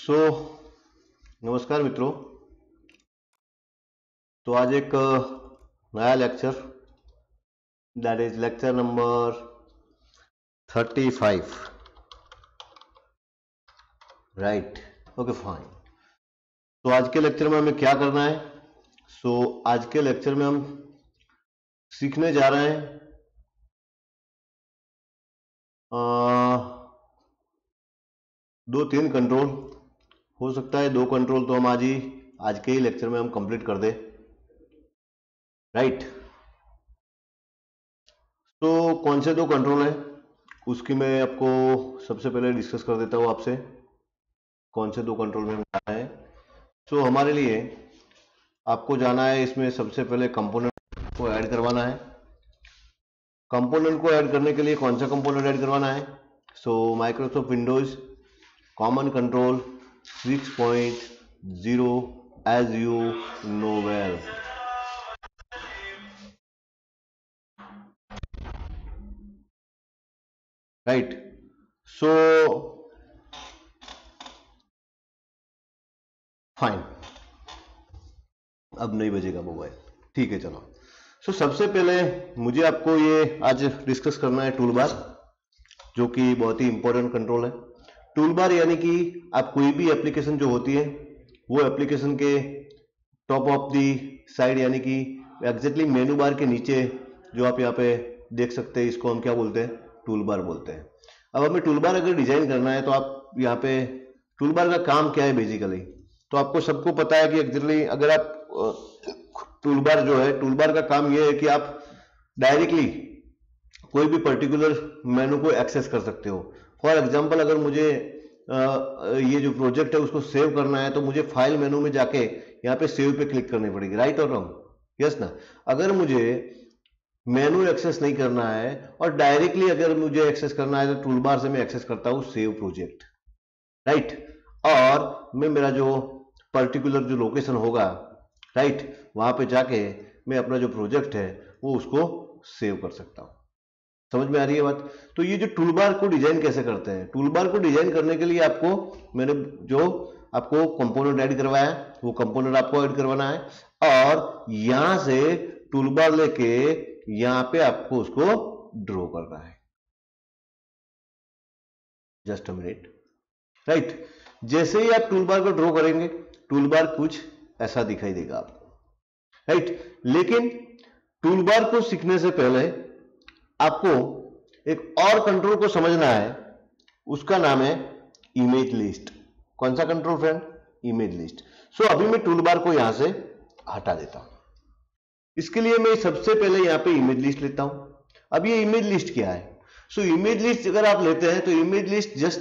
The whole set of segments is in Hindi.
सो so, नमस्कार मित्रों। तो आज एक नया lecture that is lecture number thirty five right okay fine तो आज के लेक्चर में हमें क्या करना है? सो so, आज के लेक्चर में हम सीखने जा रहे हैं आ, दो तीन कंट्रोल हो सकता है दो कंट्रोल तो हम आज ही, आज के ही लेक्चर में हम कंप्लीट कर दे। राइट तो कौन से दो कंट्रोल है? उसकी मैं आपको सबसे पहले डिस्कस कर देता हूँ आपसे। कौन से दो कंट्रोल में जाना है? तो हमारे लिए आपको जाना है इसमें सबसे पहले कंपोनेंट को ऐड करवाना है। कंपोनेंट को ऐड करने के लिए कौन सा कंपोनेंट ऐड करवाना है? So Microsoft Windows common control 6.0 as you know well. Right. So fine अब नहीं बजेगा मोबाइल ठीक है चलो. सो so, सबसे पहले मुझे आपको ये आज डिस्कस करना है टूल बार जो कि बहुत ही इंपॉर्टेंट कंट्रोल है। टूल बार यानी कि आप कोई भी एप्लीकेशन जो होती है, वो एप्लीकेशन के टॉप ऑफ़ दी साइड यानी कि एग्जैक्टली मेनू बार के नीचे जो आप यहाँ पे देख सकते हैं, इसको हम क्या बोलते हैं? टूल बार बोलते हैं। अब हमें टूल बार अगर डिज़ाइन करना है तो आप यहाँ पे टूल बार का काम क्या है बेसिकली तो आपको सबको पता है कि एग्जैक्टली अगर आप टूल बार जो है टूल बार का काम यह है कि आप डायरेक्टली कोई भी पर्टिकुलर मेनू को एक्सेस कर सकते हो। फॉर एग्ज़ाम्पल अगर मुझे ये जो प्रोजेक्ट है उसको सेव करना है तो मुझे फ़ाइल मेनू में जाके यहाँ पे सेव पे क्लिक करनी पड़ेगी। राइट और रॉन्ग यस ना? अगर मुझे मेनू एक्सेस नहीं करना है और डायरेक्टली अगर मुझे एक्सेस करना है तो टूल बार से मैं एक्सेस करता हूँ सेव प्रोजेक्ट। राइट और मैं, मेरा जो पर्टिकुलर जो लोकेशन होगा राइट वहाँ पे जाके मैं अपना जो प्रोजेक्ट है, वो उसको सेव कर सकता हूँ। समझ में आ रही है बात? तो ये जो टूल बार को डिज़ाइन कैसे करते हैं? टूल बार को डिज़ाइन करने के लिए आपको, मैंने जो आपको कंपोनेंट ऐड करवाया वो कंपोनेंट आपको ऐड करवाना है, और यहाँ से टूल बार लेके यहाँ पे आपको उसको ड्रॉ करना है। जस्ट अ मिनट राइट जैसे ही आप टूल बार को ड्रॉ करेंगे टूल बार कुछ ऐसा दिखाई देगा आपको। राइट लेकिन टूल बार को सीखने से पहले आपको एक और कंट्रोल को समझना है, उसका नाम है इमेज लिस्ट कौन सा control friend image list so अभी मैं टूल बार को यहाँ से हटा देता हूँ। इसके लिए मैं सबसे पहले यहाँ पे इमेज लिस्ट लेता हूँ। अब ये इमेज लिस्ट क्या है? सो इमेज लिस्ट अगर आप लेते हैं तो image list just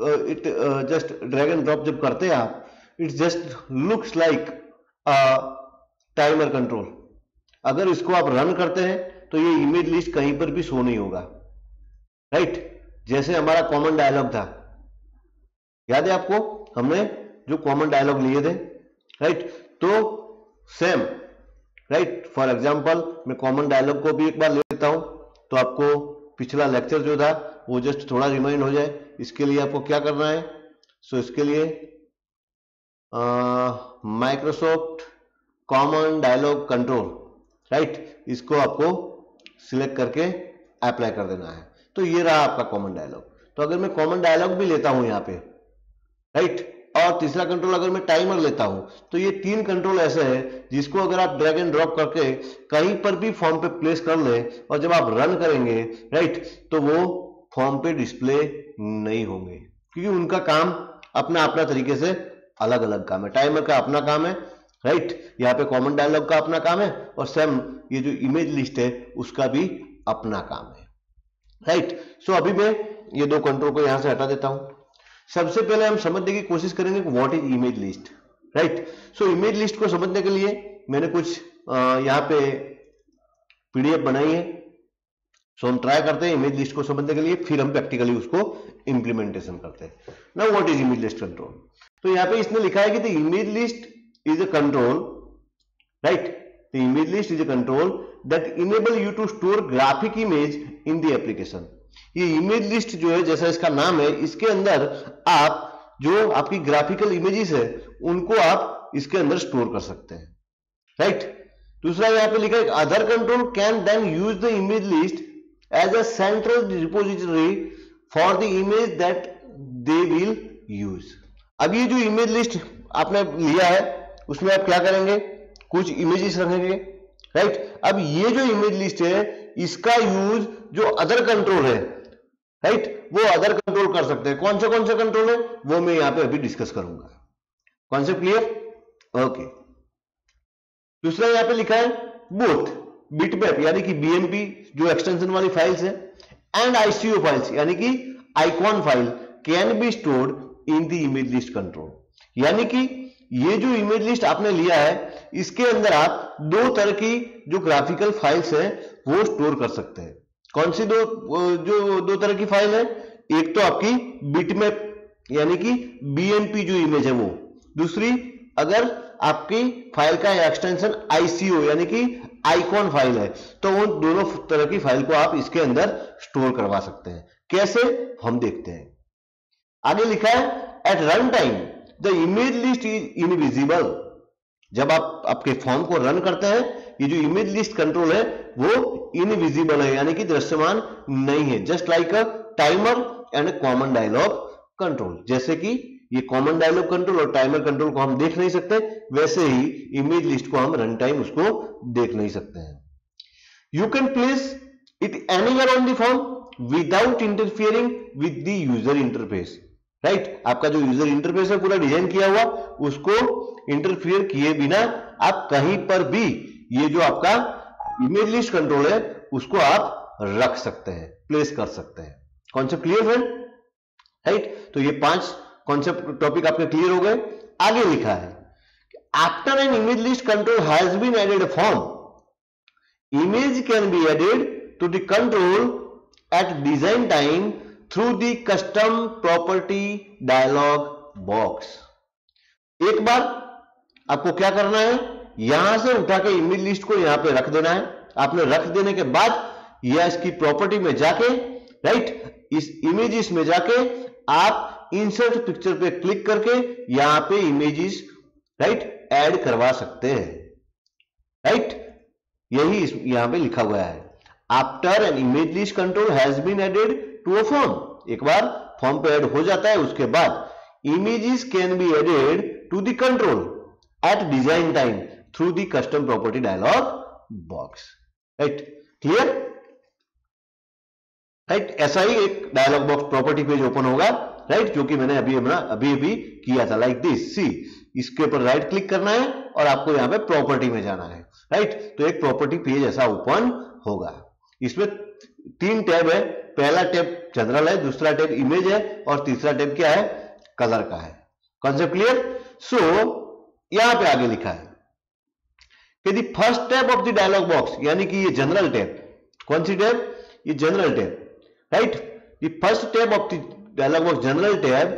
it just drag and drop जब करते हैं आप it just looks like timer control अगर इसको आप रन करते हैं तो ये इमेज लिस्ट कहीं पर भी शो नहीं होगा। राइट जैसे हमारा कॉमन डायलॉग था। याद है आपको? हमने जो कॉमन डायलॉग लिए थे। राइट तो सेम राइट फॉर एग्जांपल मैं कॉमन डायलॉग को भी एक बार ले लेता हूँ। तो आपको पिछला लेक्चर जो था वो जस्ट थोड़ा रिमाइंड हो जाए। इसके लिए आपको क्या करना है? सो so, इसके लिए Microsoft common dialog control right इसको आपको सिलेक्ट करके अप्लाई कर देना है। तो ये रहा आपका कॉमन डायलॉग तो अगर मैं कॉमन डायलॉग भी लेता हूँ यहाँ पे राइट और तीसरा कंट्रोल अगर मैं टाइमर लेता हूँ तो ये तीन कंट्रोल ऐसे हैं जिसको अगर आप ड्रैग एंड ड्रॉप करके कहीं पर भी फॉर्म पे प्लेस कर ले और जब आप रन करेंगे राइट तो वो फॉर्म पे डिस्प्ले नहीं होंगे। क्योंकि उनका काम अपना अपना तरीके से अलग अलग काम है। टाइमर का अपना काम है राइट यहाँ पे कॉमन डायलॉग का अपना काम है और सेम ये जो इमेज लिस्ट है, उसका भी अपना काम है। राइट सो अभी मैं ये दो कंट्रोल को यहाँ से हटा देता हूँ। सबसे पहले हम समझने की कोशिश करेंगे what is image list right so image list को समझने के लिए मैंने कुछ यहाँ पे पीडीएफ बनाई है। सो हम ट्राई करते हैं इमेज लिस्ट को समझने के लिए, फिर हम प्रैक्टिकली उसको इंप्लीमेंटेशन करते हैं। ना what is image list control तो यहाँ पे इसने लिखा है कि image list is a control, right? The image list is a control that enable you to store graphic image in the application. ये इमेज लिस्ट जो है, जैसा इसका नाम है, इसके अंदर आप जो आपकी ग्राफिकल इमेजेस है, उनको आप इसके अंदर स्टोर कर सकते हैं राइट दूसरा यहाँ पे लिखा है other control can then use the image list as a central repository for the image that they will use अब ये जो इमेज लिस्ट आपने लिया है उसमें आप क्या करेंगे? कुछ इमेजेस रखेंगे राइट अब ये जो इमेज लिस्ट है, इसका यूज़ जो अदर कंट्रोल है राइट वो अदर कंट्रोल कर सकते हैं। कौन से कौन से कंट्रोल है? वो मैं यहाँ पे अभी डिस्कस करूँगा। कॉन्सेप्ट क्लियर ओके दूसरा यहाँ पे लिखा है बोथ बिटमैप यानी कि बीएमपी जो एक्सटेंशन वाली फाइल्स है एंड आईसीओ फाइल्स यानी कि icon file can be stored in the image list control यानी कि ये जो इमेज लिस्ट आपने लिया है, इसके अंदर आप दो तरह की जो ग्राफिकल फाइल्स है, वो स्टोर कर सकते हैं। कौन सी दो जो दो तरह की फ़ाइल है? एक तो आपकी बिटमैप यानी कि बीएमपी जो इमेज है वो। दूसरी, अगर आपकी फ़ाइल का एक्सटेंशन आईसीओ यानी कि आइकॉन फ़ाइल है तो वो दोनों तरह की फ़ाइल को आप इसके अंदर स्टोर करवा सकते हैं। कैसे? हम देखते हैं। आगे लिखा है at run time the image list is invisible जब आप आपके फॉर्म को रन करते हैं, ये जो इमेज लिस्ट कंट्रोल है, वो इनविजिबल है, यानी कि दृश्यमान नहीं है। Just like a timer and common dialog control जैसे कि ये कॉमन डायलॉग कंट्रोल और टाइमर कंट्रोल को हम देख नहीं सकते, वैसे ही इमेज लिस्ट को हम रन टाइम उसको देख नहीं सकते हैं। You can place it anywhere on the form without interfering with the user interface right right? आपका जो यूज़र इंटरफेस है, पूरा डिज़ाइन किया हुआ, उसको इंटरफियर किए बिना आप कहीं पर भी ये जो आपका इमेज लिस्ट कंट्रोल है, उसको आप रख सकते हैं प्लेस कर सकते हैं। कॉन्सेप्ट क्लियर फ्रेंड राइट तो ये पाँच कॉन्सेप्ट टॉपिक आपके क्लियर हो गए। आगे लिखा है after an image list control has been added form image can be added to the control at design time through the custom property dialog box एक बार आपको क्या करना है? यहाँ से उठा के इमेज लिस्ट को यहाँ पे रख देना है। आपने रख देने के बाद यह इसकी प्रॉपर्टी में जाके राइट इस इमेजेस में जाके आप इंसर्ट पिक्चर पे क्लिक करके यहाँ पे इमेजेस राइट ऐड करवा सकते हैं। राइट यही यहाँ पे लिखा हुआ है। After an image list control has been added to a form एक बार फॉर्म पे ऐड हो जाता है, उसके बाद images can be added to the control at design time through the custom property dialog box right clear right ऐसा ही एक dialog box property page open होगा। Right right? जो कि मैंने अभी अभी अभी किया था लाइक दिस सी इसके ऊपर राइट क्लिक करना है और आपको यहाँ पे प्रॉपर्टी में जाना है। Right right? तो एक प्रॉपर्टी पेज ऐसा ओपन होगा। इसमें तीन टैब है। पहला टेप जनरल है, दूसरा टेप इमेज है और तीसरा टेप क्या है? कलर का है। कॉन्सेप्ट क्लियर सो यहाँ पे आगे लिखा है कि first tab of the dialog box यानी कि ये जनरल टैब कौन सी टैब ये general tab right the first tab of the dialog box general tab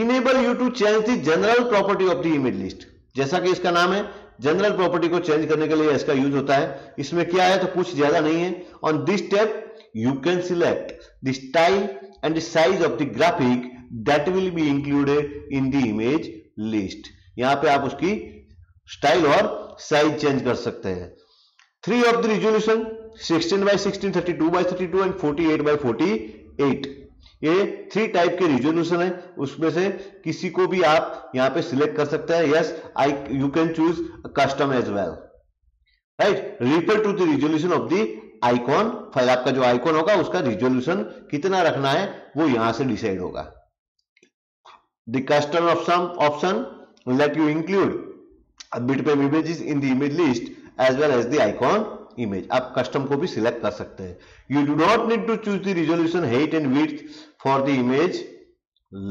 enable you to change the general property of the image list जैसा कि इसका नाम है जनरल प्रॉपर्टी को चेंज करने के लिए इसका यूज़ होता है। इसमें क्या है तो कुछ ज़्यादा नहीं है। On this tab you can select the style and the size of the graphic that will be included in the image list. यहाँ पे आप उसकी स्टाइल और साइज़ चेंज कर सकते हैं। Three of the resolution 16 by 16 32 by 32 and 48 by 48 ये थ्री टाइप के रिजोल्यूशन है। उसमें से किसी को भी आप यहाँ पे सिलेक्ट कर सकते हैं। Yes I you can choose custom as well right refer to the resolution of the icon file आपका जो आइकॉन होगा, उसका रिजोल्यूशन कितना रखना है, वो यहाँ से डिसाइड होगा। The custom option option let you include bitmap images in the image list as well as the icon image आप कस्टम को भी सिलेक्ट कर सकते हैं। You do not need to choose the resolution height and width for the image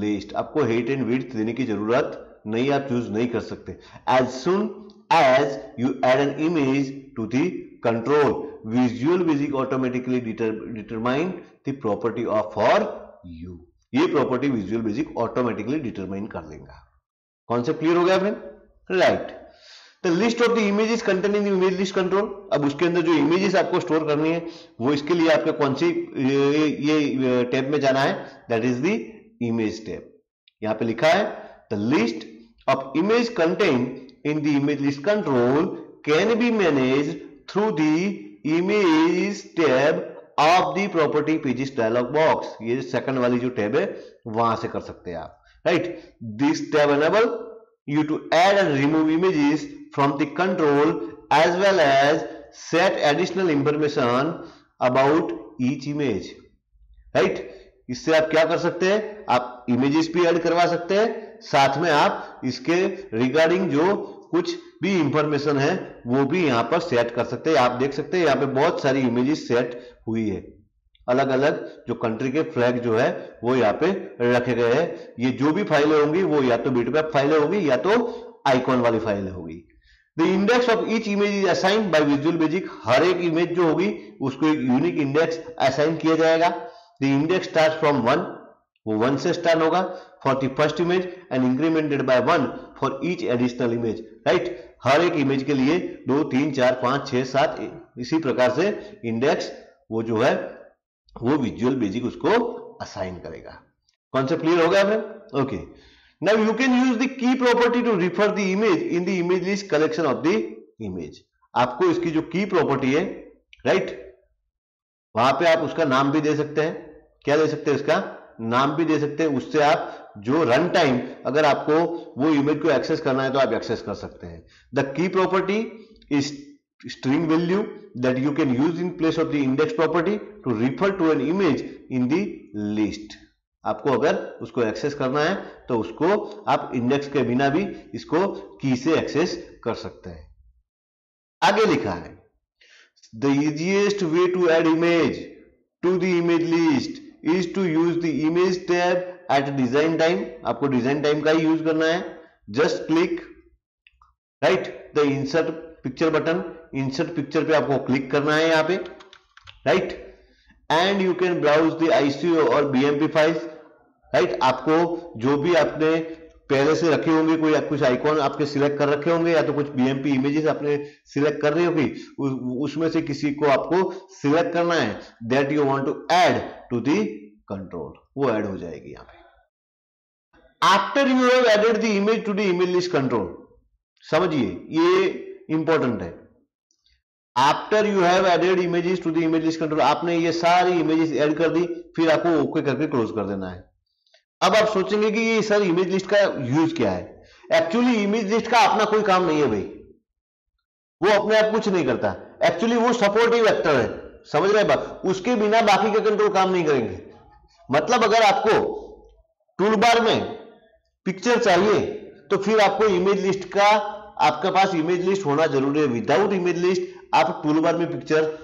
list आपको हेट एंड विथ देने की ज़रूरत नहीं, आप चूज़ नहीं कर सकते। As soon as you add an image to the control Visual Basic automatically determine the property of for you ये property Visual Basic automatically determine कर लेगा कॉन्सेप्ट क्लियर हो गया friend right the list of the images contain in image list control अब उसके अंदर जो इमेजेस आपको स्टोर करनी है, वो इसके लिए आपका कौन सी, ये टैब में जाना है? That is the image tab यहाँ पे लिखा है the list of image contain in the image list control can be manage through the image tab of the property pages dialog box. ये सेकंड वाली जो टैब है, वहाँ से कर सकते हैं आप। Right this tab enable you to add and remove images from the control as well as set additional information about each image right इससे आप क्या कर सकते हैं? आप इमेजेस भी ऐड करवा सकते हैं। साथ में आप इसके रिगार्डिंग जो कुछ भी इंफॉर्मेशन है, वो भी यहाँ पर सेट कर सकते हैं। आप देख सकते हैं यहाँ पे बहुत सारी इमेजेस सेट हुई है। अलग अलग जो कंट्री के फ्लैग जो है, वो यहाँ पे रखे गए हैं। ये जो भी फाइलें होंगी, वो या तो बीटमैप फाइलें होगी या तो आइकॉन वाली फाइलें होगी। The index of each image is assign by Visual Basic हर एक इमेज जो होगी, उसको एक यूनिक इंडेक्स असाइन किया जाएगा। The index start from one वो वन से स्टार्ट होगा। For the first image and incremented by one for each additional image right हर एक इमेज के लिए दो, तीन, चार, पाँच, छह, सात इसी प्रकार से इंडेक्स वो जो है, वो विजुअल बेसिक उसको असाइन करेगा। कॉन्सेप्ट क्लियर हो गया friend okay now you can use the key property to refer the image in the image list collection of the image आपको इसकी जो की प्रॉपर्टी है राइट वहाँ पे आप उसका नाम भी दे सकते हैं। क्या दे सकते हैं इसका नाम भी दे सकते हैं। उससे आप जो रन टाइम अगर आपको वो इमेज को एक्सेस करना है तो आप एक्सेस कर सकते हैं। The key property is string value that you can use in place of the index property to refer to an image in the list. आपको अगर उसको एक्सेस करना है तो उसको आप इंडेक्स के बिना भी इसको की से एक्सेस कर सकते हैं। आगे लिखा है the easiest way to add image to the image list is to use the image tab at design time आपको डिज़ाइन टाइम का ही यूज़ करना है। Just click right the insert picture button insert picture पे आपको क्लिक करना है यहाँ पे right and you can browse the ICO और बीएमपी फाइल्स राइट आपको जो भी आपने पहले से रखे होंगे, कोई कुछ आइकॉन आपके सिलेक्ट कर रखे होंगे, या तो कुछ बीएमपी इमेजेस आपने सिलेक्ट कर रही होगी उसमें से किसी को आपको सिलेक्ट करना है। That you want to add to the control वो ऐड हो जाएगी यहाँ पे। After you have added the image to the image list control समझिए, ये इंपॉर्टेंट है। After you have added images to the image list control आपने ये सारी इमेजेस ऐड कर दी, फिर आपको ओके करके क्लोज कर देना है। अब आप सोचेंगे कि ये सर इमेज लिस्ट का यूज़ क्या है? एक्चुअली इमेज लिस्ट का अपना कोई काम नहीं है भाई। वो अपने आप कुछ नहीं करता। एक्चुअली वो सपोर्टिव एक्टर है। समझ रहे बात? उसके बिना बाकी के कंट्रोल काम नहीं करेंगे। मतलब अगर आपको टूल बार में पिक्चर चाहिए तो फिर आपको इमेज लिस्ट का, आपके पास इमेज लिस्ट होना ज़रूरी है। विदाउट इमेज लिस्ट आप टूल बार में पिक्चर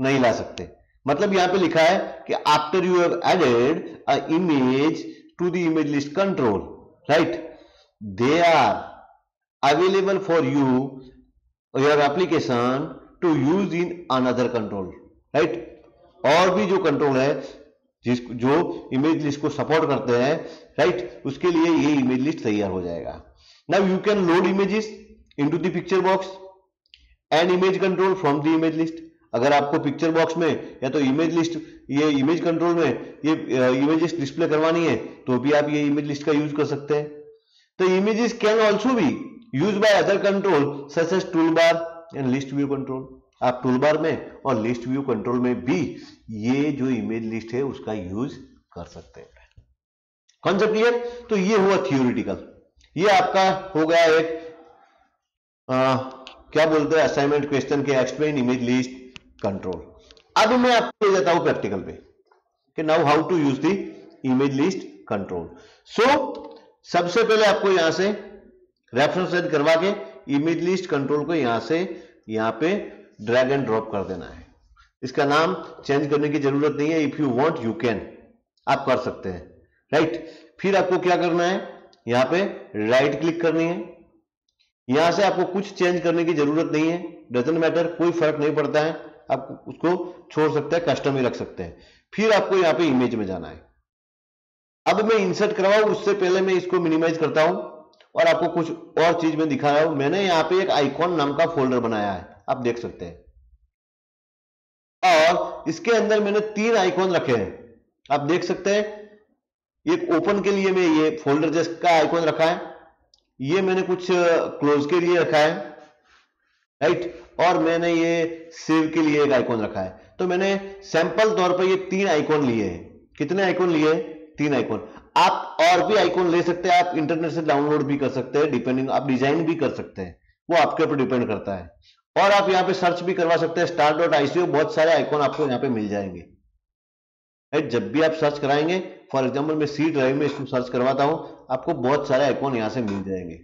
नहीं ला सकते। मतलब यहाँ पे लिखा है कि after you have added a image to the image list control right they are available for you your application to use in another control right और भी जो कंट्रोल है जिस जो इमेज लिस्ट को सपोर्ट करते हैं राइट उसके लिए ये इमेज लिस्ट तैयार हो जाएगा। Now you can load images into the picture box and image control from the image list अगर आपको पिक्चर बॉक्स में या तो इमेज लिस्ट ये इमेज कंट्रोल में ये इमेजेस डिस्प्ले करवानी है तो भी आप ये इमेज लिस्ट का यूज़ कर सकते हैं। तो इमेजेस कैन ऑल्सो भी use by other control such as tool bar and list view control आप टूल बार में और लिस्ट व्यू कंट्रोल में भी ये जो इमेज लिस्ट है उसका यूज़ कर सकते हैं। कॉन्सेप्ट क्लियर तो ये हुआ थियोरिटिकल ये आपका हो गया एक आ, क्या बोलते हैं असाइनमेंट क्वेश्चन के एक्सप्लेन इमेज लिस्ट कंट्रोल अब मैं आपको ले जाता हूँ प्रैक्टिकल पे कि now how to use the image list control so सबसे पहले आपको यहाँ से रेफरेंस करवा के इमेज लिस्ट कंट्रोल को यहाँ से यहाँ पे ड्रैग एंड ड्रॉप कर देना है। इसका नाम चेंज करने की ज़रूरत नहीं है। If you want you can आप कर सकते हैं। राइट फिर आपको क्या करना है? यहाँ पे राइट क्लिक करनी है। यहाँ से आपको कुछ चेंज करने की ज़रूरत नहीं है। डजेंट मैटर कोई फ़र्क नहीं पड़ता है। आप उसको छोड़ सकते हैं कस्टम ही रख सकते हैं। फिर आपको यहाँ पे इमेज में जाना है। अब मैं इंसर्ट करवाऊ, उससे पहले मैं इसको मिनिमाइज करता हूँ। और आपको कुछ और चीज़ में दिखा रहा हूँ। मैंने यहाँ पे एक आइकॉन नाम का फोल्डर बनाया है। आप देख सकते हैं। और इसके अंदर मैंने तीन आइकॉन रखे हैं। आप देख सकते हैं, एक ओपन के लिए मैं ये फोल्डर जस्ट का आइकॉन रखा है। ये मैंने कुछ क्लोज के लिए रखा है राइट और मैंने ये सेव के लिए एक आइकॉन रखा है। तो मैंने सैंपल तौर पर ये तीन आइकॉन लिए हैं। कितने आइकॉन लिए तीन आइकॉन आप और भी आइकॉन ले सकते हैं, आप इंटरनेट से डाउनलोड भी कर सकते हैं डिपेंडिंग आप डिज़ाइन भी कर सकते हैं। वो आपके ऊपर डिपेंड करता है। और आप यहाँ पे सर्च भी करवा सकते हैं स्टार डॉट आईसीओ बहुत सारे आइकॉन आपको यहाँ पे मिल जाएँगे। राइट जब भी आप सर्च कराएँगे फॉर एग्ज़ाम्पल मैं सी ड्राइव में इसको सर्च करवाता हूँ, आपको बहुत सारे आइकॉन यहाँ से मिल जाएँगे।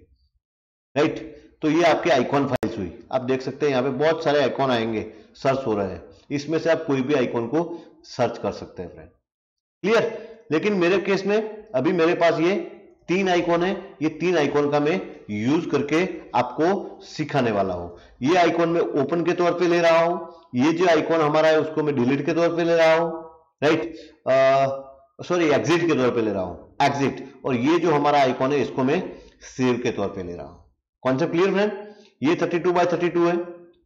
राइट तो ये आपके आइकॉन फाइल्स हुई। आप देख सकते हैं यहाँ पे बहुत सारे आइकॉन आएँगे सर्च हो रहे हैं। इसमें से आप कोई भी आइकॉन को सर्च कर सकते हैं फ्रेंड क्लियर लेकिन मेरे केस में, अभी मेरे पास ये तीन आइकॉन है, ये तीन आइकॉन का मैं यूज़ करके आपको सिखाने वाला हूँ। ये आइकॉन मैं ओपन के तौर पे ले रहा हूँ, ये जो आइकॉन हमारा है उसको मैं डिलीट के तौर पे ले रहा हूँ, राइट? सॉरी, एग्जिट के तौर पे ले रहा हूँ, एग्जिट। और ये जो हमारा आइकॉन है, इसको मैं सेव के तौर पे ले रहा हूँ। Concept clear, friend? ये 32 टू बाई थर्टी है,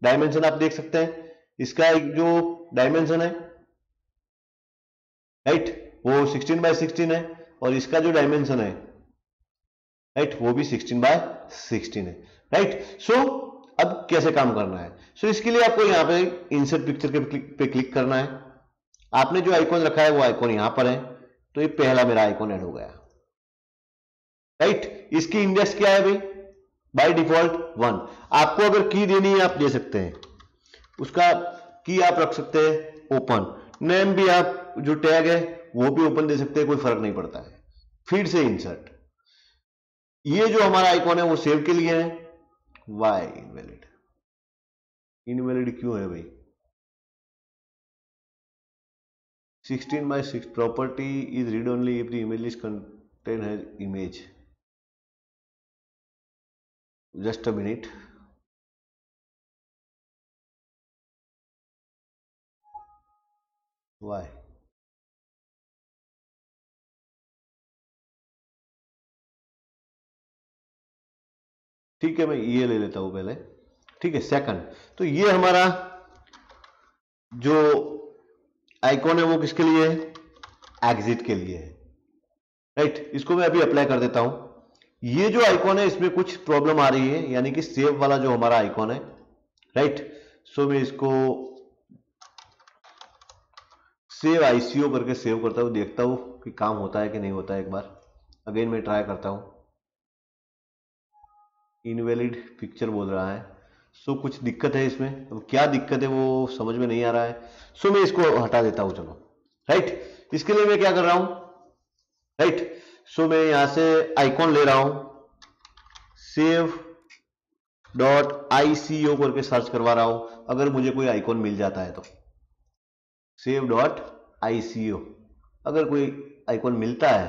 डायमेंशन आप देख सकते हैं। इसका एक जो डायमेंशन है, राइट? वो 16 बाय 16 है, और इसका जो डायमेंशन है राइट, वो भी 16 बाय 16 है, राइट? सो अब कैसे काम करना है? सो इसके लिए आपको यहाँ पे इंसर्ट पिक्चर के पे क्लिक करना है। आपने जो आइकॉन रखा है, वो आइकॉन यहाँ पर है। तो ये पहला मेरा आइकॉन ऐड हो गया। राइट? इसकी इंडेक्स क्या है भाई? बाय डिफ़ॉल्ट वन आपको अगर की देनी है, आप दे सकते हैं। उसका की आप रख सकते हैं ओपन नेम भी आप, जो टैग है, वो भी ओपन दे सकते हैं, कोई फ़र्क नहीं पड़ता है। फिर से इंसर्ट ये जो हमारा आइकॉन है, वो सेव के लिए है। वाई इनवेलिड इनवेलिड क्यों है भाई? Sixteen by 6 property is read only if the image contain her image just a minute why ठीक है, मैं ये ले लेता हूँ पहले। ठीक है सेकंड तो ये हमारा जो आइकॉन है वो किसके लिए है? एग्जिट के लिए है। राइट इसको मैं अभी अप्लाई कर देता हूँ। ये जो आइकॉन है, इसमें कुछ प्रॉब्लम आ रही है, यानी कि सेव वाला जो हमारा आइकॉन है। राइट सो मैं इसको सेव आईसीओ करके सेव करता हूँ, देखता हूँ कि काम होता है कि नहीं होता है एक बार। अगेन मैं ट्राई करता हूँ। इनवैलिड पिक्चर बोल रहा है। सो so, कुछ दिक्कत है इसमें? अब क्या दिक्कत है वो समझ में नहीं आ रहा है। सो so, मैं इसको हटा देता हूँ चलो। Right right? इसके लिए मैं क्या कर रहा हूँ? Right right? सो so, मैं यहाँ से आइकॉन ले रहा हूँ। सेव डॉट आईसीओ करके सर्च करवा रहा हूँ। अगर मुझे कोई आइकॉन मिल जाता है तो। सेव डॉट आईसीओ अगर कोई आइकॉन मिलता है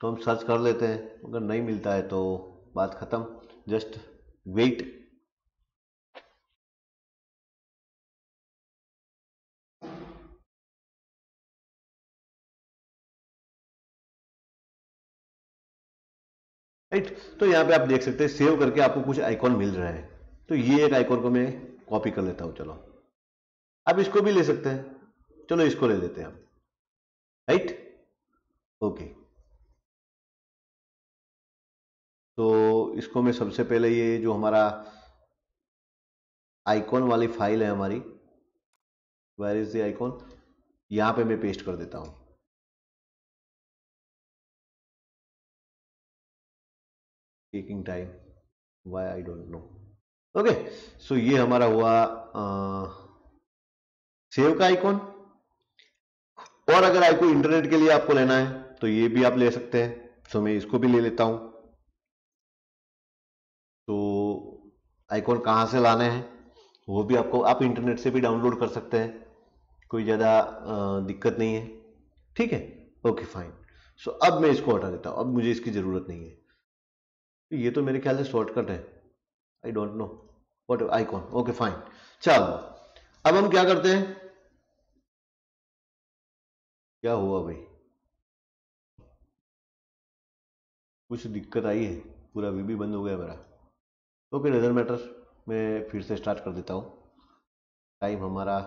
तो हम सर्च कर लेते हैं। अगर नहीं मिलता है तो बात खत्म। Just wait. राइट तो यहाँ पे आप देख सकते हैं सेव करके आपको कुछ आइकॉन मिल रहा है। तो ये एक आइकॉन को मैं कॉपी कर लेता हूँ, चलो। आप इसको भी ले सकते हैं। चलो, इसको ले लेते हैं हम। राइट ओके तो इसको मैं सबसे पहले ये जो हमारा आइकॉन वाली फ़ाइल है हमारी वेर इज़ द आइकॉन यहाँ पे मैं पेस्ट कर देता हूँ। Taking time why I don't know okay so ये हमारा हुआ सेव का आइकॉन और अगर आइकॉन इंटरनेट के लिए आपको लेना है तो ये भी आप ले सकते हैं। सो मैं इसको भी ले लेता हूँ। आइकॉन कहाँ से लाने हैं, वो भी आपको, आप इंटरनेट से भी डाउनलोड कर सकते हैं। कोई ज़्यादा दिक्कत नहीं है। ठीक है? ओके फाइन सो अब मैं इसको हटा देता हूँ। अब मुझे इसकी ज़रूरत नहीं है। ये तो मेरे ख्याल से शॉर्टकट है। I don't know what icon okay fine चलो। अब हम क्या करते हैं? क्या हुआ भाई? कुछ दिक्कत आई है? पूरा वी भी बंद हो गया मेरा। ओके नज़र मैटर मैं फिर से स्टार्ट कर देता हूँ। टाइम हमारा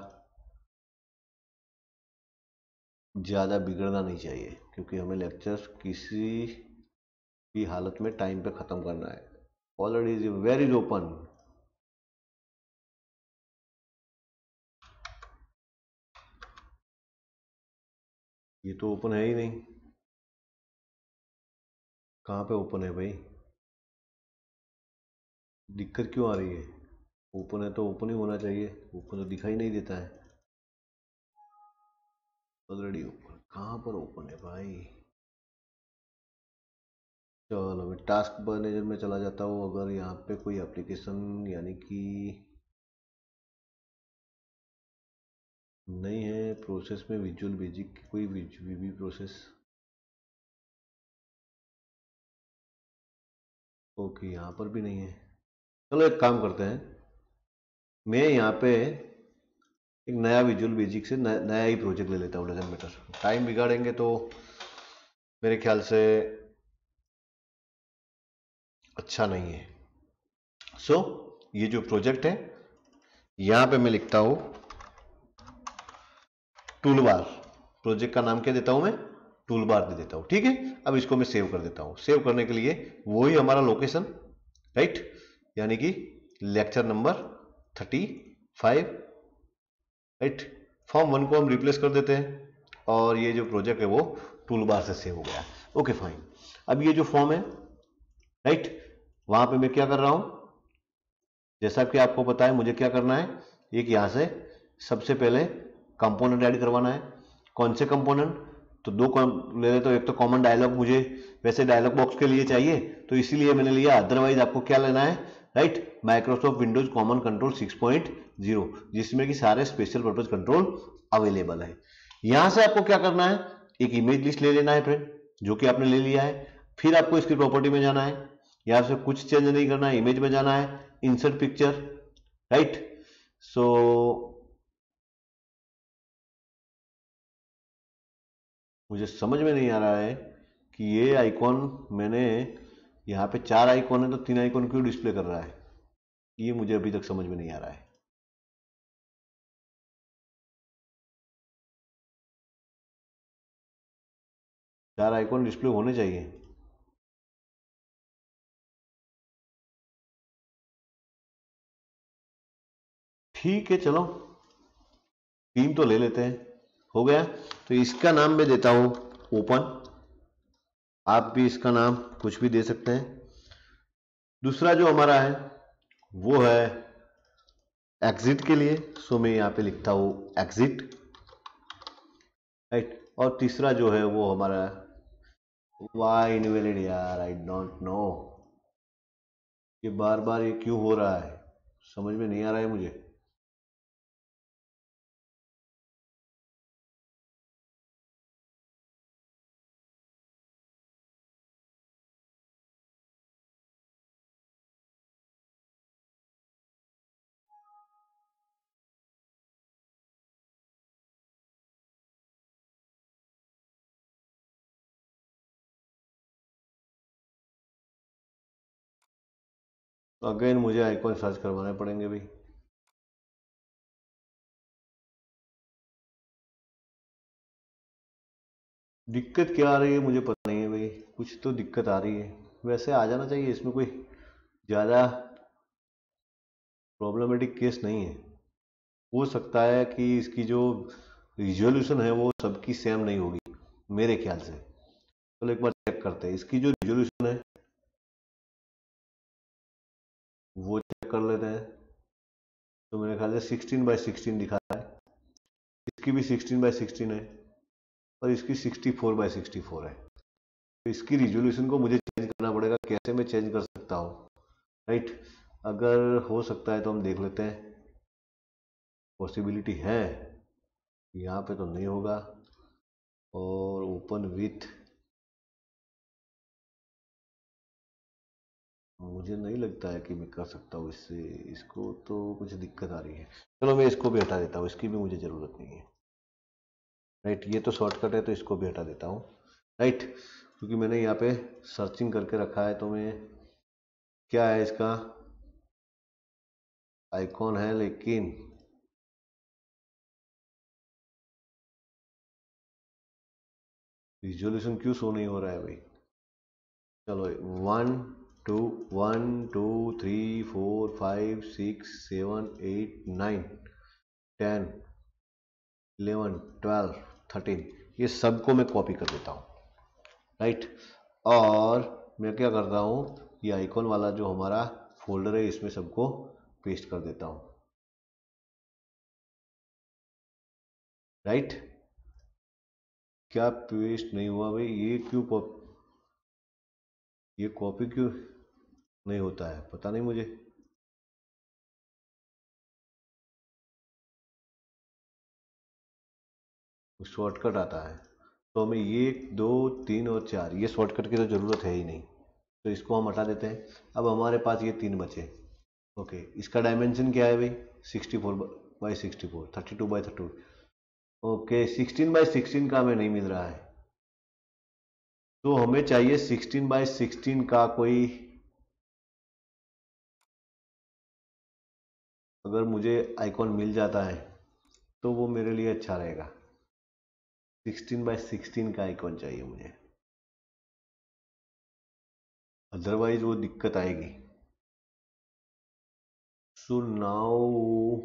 ज़्यादा बिगड़ना नहीं चाहिए, क्योंकि हमें लेक्चर किसी भी हालत में टाइम पे ख़त्म करना है। ऑलरेडी इज़ वेरी ओपन ये तो ओपन है ही नहीं। कहाँ पे ओपन है भाई? दिक्कत क्यों आ रही है? ओपन है तो ओपन ही होना चाहिए। ओपन तो दिखाई नहीं देता है। Already open. कहाँ पर ओपन है भाई? चलो मैं टास्क मैनेजर में चला जाता हूँ। अगर यहाँ पे कोई एप्लीकेशन यानी कि नहीं है, प्रोसेस में विजुअल बेसिक कोई वीबी प्रोसेस। ओके, यहाँ पर भी नहीं है। चलो एक काम करते हैं। मैं यहाँ पे एक नया विजुअल बेसिक से नया ही प्रोजेक्ट ले लेता हूँ डजन मीटर टाइम बिगाड़ेंगे तो मेरे ख्याल से अच्छा नहीं है। सो so, ये जो प्रोजेक्ट है यहाँ पे मैं लिखता हूँ टूल बार प्रोजेक्ट का नाम क्या देता हूँ मैं? टूल बार दे देता हूँ ठीक है? अब इसको मैं सेव कर देता हूँ। सेव करने के लिए वही हमारा लोकेशन राइट यानी कि lecture number thirty five right form one को हम रिप्लेस कर देते हैं और ये जो प्रोजेक्ट है वो टूल बार से सेव हो गया ओके फाइन अब ये जो फॉर्म है राइट वहाँ पे मैं क्या कर रहा हूँ? जैसा कि आपको पता है, मुझे क्या करना है? एक यहाँ से सबसे पहले कंपोनेंट ऐड करवाना है। कौन से कंपोनेंट तो दो ले लेते तो एक तो कॉमन डायलॉग मुझे, वैसे डायलॉग बॉक्स के लिए चाहिए तो इसीलिए मैंने लिया। अदरवाइज़ आपको क्या लेना है? Right? Microsoft Windows common control 6.0 जिसमें कि सारे स्पेशल पर्पज कंट्रोल अवेलेबल है। यहाँ से आपको क्या करना है? एक इमेज लिस्ट ले लेना है फ्रेंड जो कि आपने ले लिया है। फिर आपको इसकी प्रॉपर्टी में जाना है। यहाँ से कुछ चेंज नहीं करना है इमेज में जाना है। इंसर्ट पिक्चर राइट सो मुझे समझ में नहीं आ रहा है कि ये आइकॉन मैंने यहाँ पे चार आइकॉन है तो तीन आइकॉन क्यों डिस्प्ले कर रहा है? ये मुझे अभी तक समझ में नहीं आ रहा है। चार आइकॉन डिस्प्ले होने चाहिए। ठीक है, चलो। तीन तो ले लेते हैं। हो गया। तो इसका नाम मैं देता हूँ ओपन आप भी इसका नाम कुछ भी दे सकते हैं। दूसरा जो हमारा है, वो है एग्जिट के लिए। सो मैं यहाँ पे लिखता हूँ एग्जिट राइट और तीसरा जो है, वो हमारा वाई इनवेलिड यार आई डोंट नो ये बार बार ये क्यों हो रहा है? समझ में नहीं आ रहा है मुझे। तो अगेन मुझे आइकॉन सर्च करवाने पड़ेंगे भाई। दिक्कत क्या आ रही है मुझे पता नहीं है भाई। कुछ तो दिक्कत आ रही है। वैसे आ जाना चाहिए, इसमें कोई ज़्यादा प्रॉब्लमेटिक केस नहीं है। हो सकता है कि इसकी जो रिजोल्यूशन है वो सबकी सेम नहीं होगी, मेरे ख्याल से। चलो तो एक बार चेक करते हैं। इसकी जो रिजोल्यूशन है वो चेक कर लेते हैं। तो मेरे ख्याल से 16 बाई 16 दिखा रहा है। इसकी भी 16 बाई 16 है और इसकी 64 बाई 64 है। तो इसकी रिजोल्यूशन को मुझे चेंज करना पड़ेगा, कैसे मैं चेंज कर सकता हूँ? राइट अगर हो सकता है तो हम देख लेते हैं। पॉसिबिलिटी है। यहाँ पे तो नहीं होगा। और ओपन विथ मुझे नहीं लगता है कि मैं कर सकता हूँ इससे, इसको तो कुछ दिक्कत आ रही है। चलो मैं इसको भी हटा देता हूँ, इसकी भी मुझे ज़रूरत नहीं है। राइट ये तो शॉर्टकट है तो इसको भी हटा देता हूँ। राइट क्योंकि मैंने यहाँ पे सर्चिंग करके रखा है तो मैं, क्या है इसका? आइकॉन है, लेकिन रिजोल्यूशन क्यों शो नहीं हो रहा है भाई? चलो one two, one, two, three, four, five, six, seven, eight, nine, ten, eleven, twelve, thirteen, ये सबको मैं कॉपी कर देता हूँ। राइट? और मैं क्या करता हूँ, ये आइकॉन वाला जो हमारा फोल्डर है, इसमें सबको पेस्ट कर देता हूँ। राइट? क्या पेस्ट नहीं हुआ भाई? ये क्यों कॉपी ये कॉपी क्यों नहीं होता है, पता नहीं मुझे। शॉर्टकट आता है। तो हमें ये दो, तीन और चार, ये शॉर्टकट की तो ज़रूरत है ही नहीं। तो इसको हम हटा देते हैं। अब हमारे पास ये तीन बचे। ओके, इसका डायमेंशन क्या है भाई? Sixty four by sixty four thirty two by thirty okay sixteen by sixteen का हमें नहीं मिल रहा है। तो हमें चाहिए सिक्सटीन बाई सिक्सटीन का कोई अगर मुझे आइकॉन मिल जाता है तो वो मेरे लिए अच्छा रहेगा। सिक्सटीन बाई सिक्सटीन का आइकॉन चाहिए मुझे। अदरवाइज़ वो दिक्कत आएगी। सो नाउ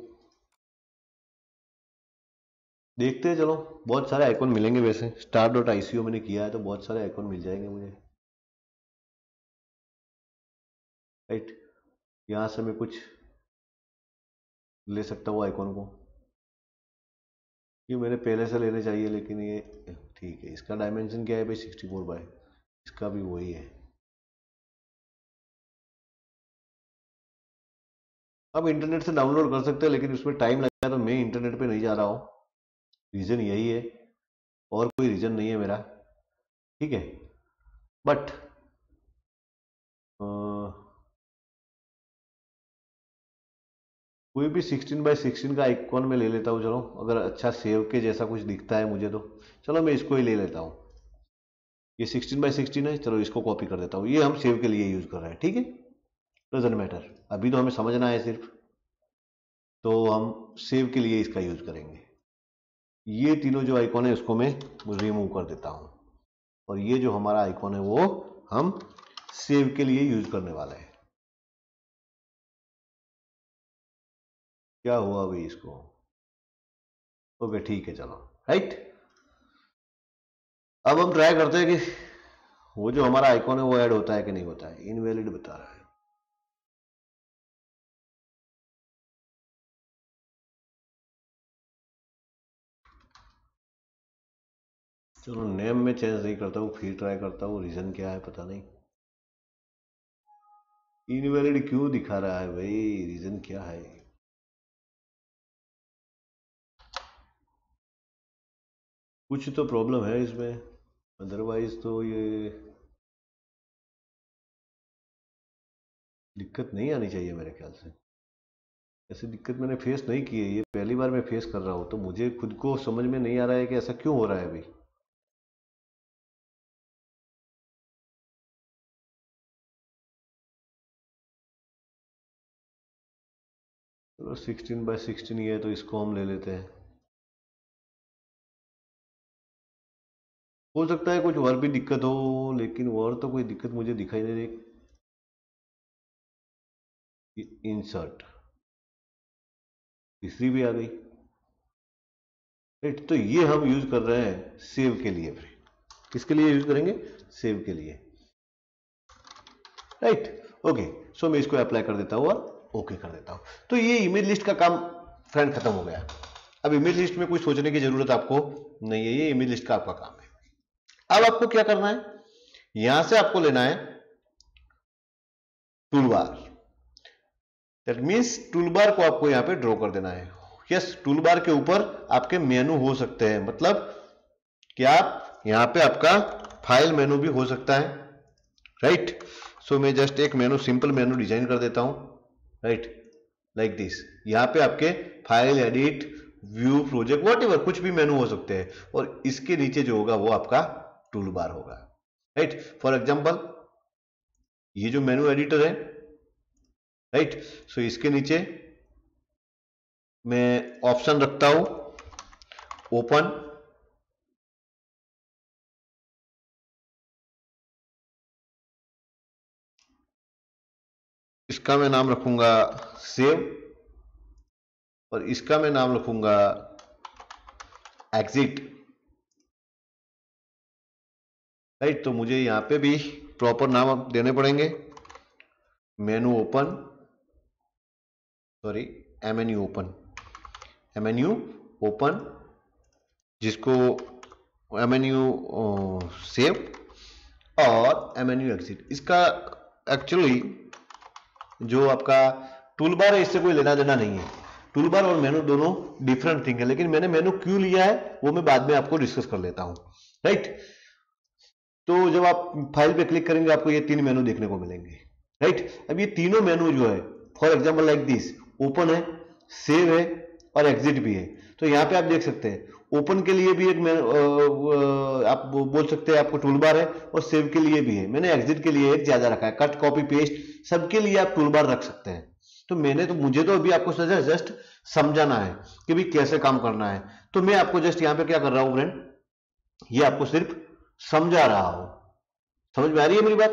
देखते हैं, चलो। बहुत सारे आइकॉन मिलेंगे वैसे। स्टार डॉट आईसीओ मैंने किया है तो बहुत सारे आइकॉन मिल जाएँगे मुझे। राइट यहाँ से मैं कुछ ले सकता हूँ आइकॉन को। ये मैंने पहले से लेने चाहिए, लेकिन ये, ठीक है, इसका डायमेंशन क्या है भाई? सिक्सटी फोर बाई इसका भी वही है। अब इंटरनेट से डाउनलोड कर सकते हैं, लेकिन उसमें टाइम लगेगा तो मैं इंटरनेट पे नहीं जा रहा हूँ। रीज़न यही है। और कोई रीज़न नहीं है मेरा। ठीक है। बट कोई भी 16 बाई सिक्सटीन का आइकॉन में ले लेता हूँ, चलो। अगर अच्छा सेव के जैसा कुछ दिखता है मुझे तो। चलो, मैं इसको ही ले लेता हूँ। ये 16 बाई सिक्सटीन है, चलो इसको कॉपी कर देता हूँ। ये हम सेव के लिए यूज़ कर रहे हैं, ठीक है? डजेंट मैटर अभी तो हमें समझना है सिर्फ़। तो हम सेव के लिए इसका यूज़ करेंगे। ये तीनों जो आइकॉन है, उसको मैं रिमूव कर देता हूँ। और ये जो हमारा आइकॉन है, वो हम सेव के लिए यूज़ करने वाले हैं। क्या हुआ भाई इसको? ओके, ठीक है, चलो। राइट अब हम ट्राई करते हैं कि वो जो हमारा आइकॉन है, वो ऐड होता है कि नहीं होता है? इनवैलिड बता रहा है। चलो नेम में चेंज नहीं करता हूँ, फिर ट्राई करता हूँ रीजन क्या है पता नहीं। इनवैलिड क्यों दिखा रहा है भाई? रीजन क्या है? कुछ तो प्रॉब्लम है इसमें। अदरवाइज़ तो ये दिक्कत नहीं आनी चाहिए मेरे ख्याल से। ऐसी दिक्कत मैंने फेस नहीं की है। ये पहली बार मैं फेस कर रहा हूँ तो मुझे खुद को समझ में नहीं आ रहा है कि ऐसा क्यों हो रहा है अभी। सिक्सटीन बाय सिक्सटीन ये है तो इसको हम ले लेते हैं। हो सकता है कुछ और भी दिक्कत हो, लेकिन और तो कोई दिक्कत मुझे दिखाई नहीं रही इंसर्ट तीसरी भी आ गई। राइट तो ये हम यूज़ कर रहे हैं सेव के लिए फिर। किसके लिए यूज़ करेंगे? सेव के लिए। राइट ओके सो मैं इसको अप्लाई कर देता हूँ और ओके कर देता हूँ। तो ये इमेज लिस्ट का काम फ्रेंड खत्म हो गया। अब इमेज लिस्ट में कोई सोचने की ज़रूरत आपको नहीं है, ये इमेज लिस्ट का आपका काम। अब आपको क्या करना है? यहाँ से आपको लेना है टूलबार दैट मीन्स टूलबार को आपको यहाँ पे ड्रॉ कर देना है। यस टूलबार के ऊपर आपके मेनू हो सकते हैं। मतलब कि आप यहाँ पे आपका फ़ाइल मेनू भी हो सकता है। Right right? सो so, मैं जस्ट एक मेनू सिंपल मेनू डिज़ाइन कर देता हूँ। राइट लाइक दिस यहाँ पे आपके file edit view project what कुछ भी मेनू हो सकते हैं। और इसके नीचे जो होगा वो आपका टूल बार होगा। राइट फॉर एग्ज़ाम्पल ये जो मेनू एडिटर है राइट right? सो so, इसके नीचे मैं ऑप्शन रखता हूँ। ओपन इसका मैं नाम रखूँगा सेव और इसका मैं नाम रखूँगा एग्जिट राइट तो मुझे यहाँ पे भी प्रॉपर नाम आप देने पड़ेंगे। Menu open sorry M N U open M N U open जिसको एम एन यू सेव और एम एन यू एग्जिट इसका एक्चुअली जो आपका टूल बार है, इससे कोई लेना देना नहीं है। टूल बार और मेनू दोनों डिफरेंट थिंग है, लेकिन मैंने मेनू क्यों लिया है, वो मैं बाद में आपको डिस्कस कर लेता हूँ। राइट तो जब आप फ़ाइल पे क्लिक करेंगे, आपको ये तीन मेनू देखने को मिलेंगे। राइट अब ये तीनों मेनू जो है for example like this open है सेव है और एग्जिट भी है। तो यहाँ पे आप देख सकते हैं ओपन के लिए भी एक आप बोल सकते हैं आपको टूल बार है और सेव के लिए भी है। मैंने एग्जिट के लिए एक ज़्यादा रखा है कट कॉपी पेस्ट सबके लिए आप टूल बार रख सकते हैं। तो मैंने तो मुझे तो अभी आपको जस्ट समझाना है कि भी कैसे काम करना है। तो मैं आपको जस्ट यहाँ पे क्या कर रहा हूँ फ्रेंड ये आपको सिर्फ़ समझा रहा हो। समझ में आ रही है मेरी बात?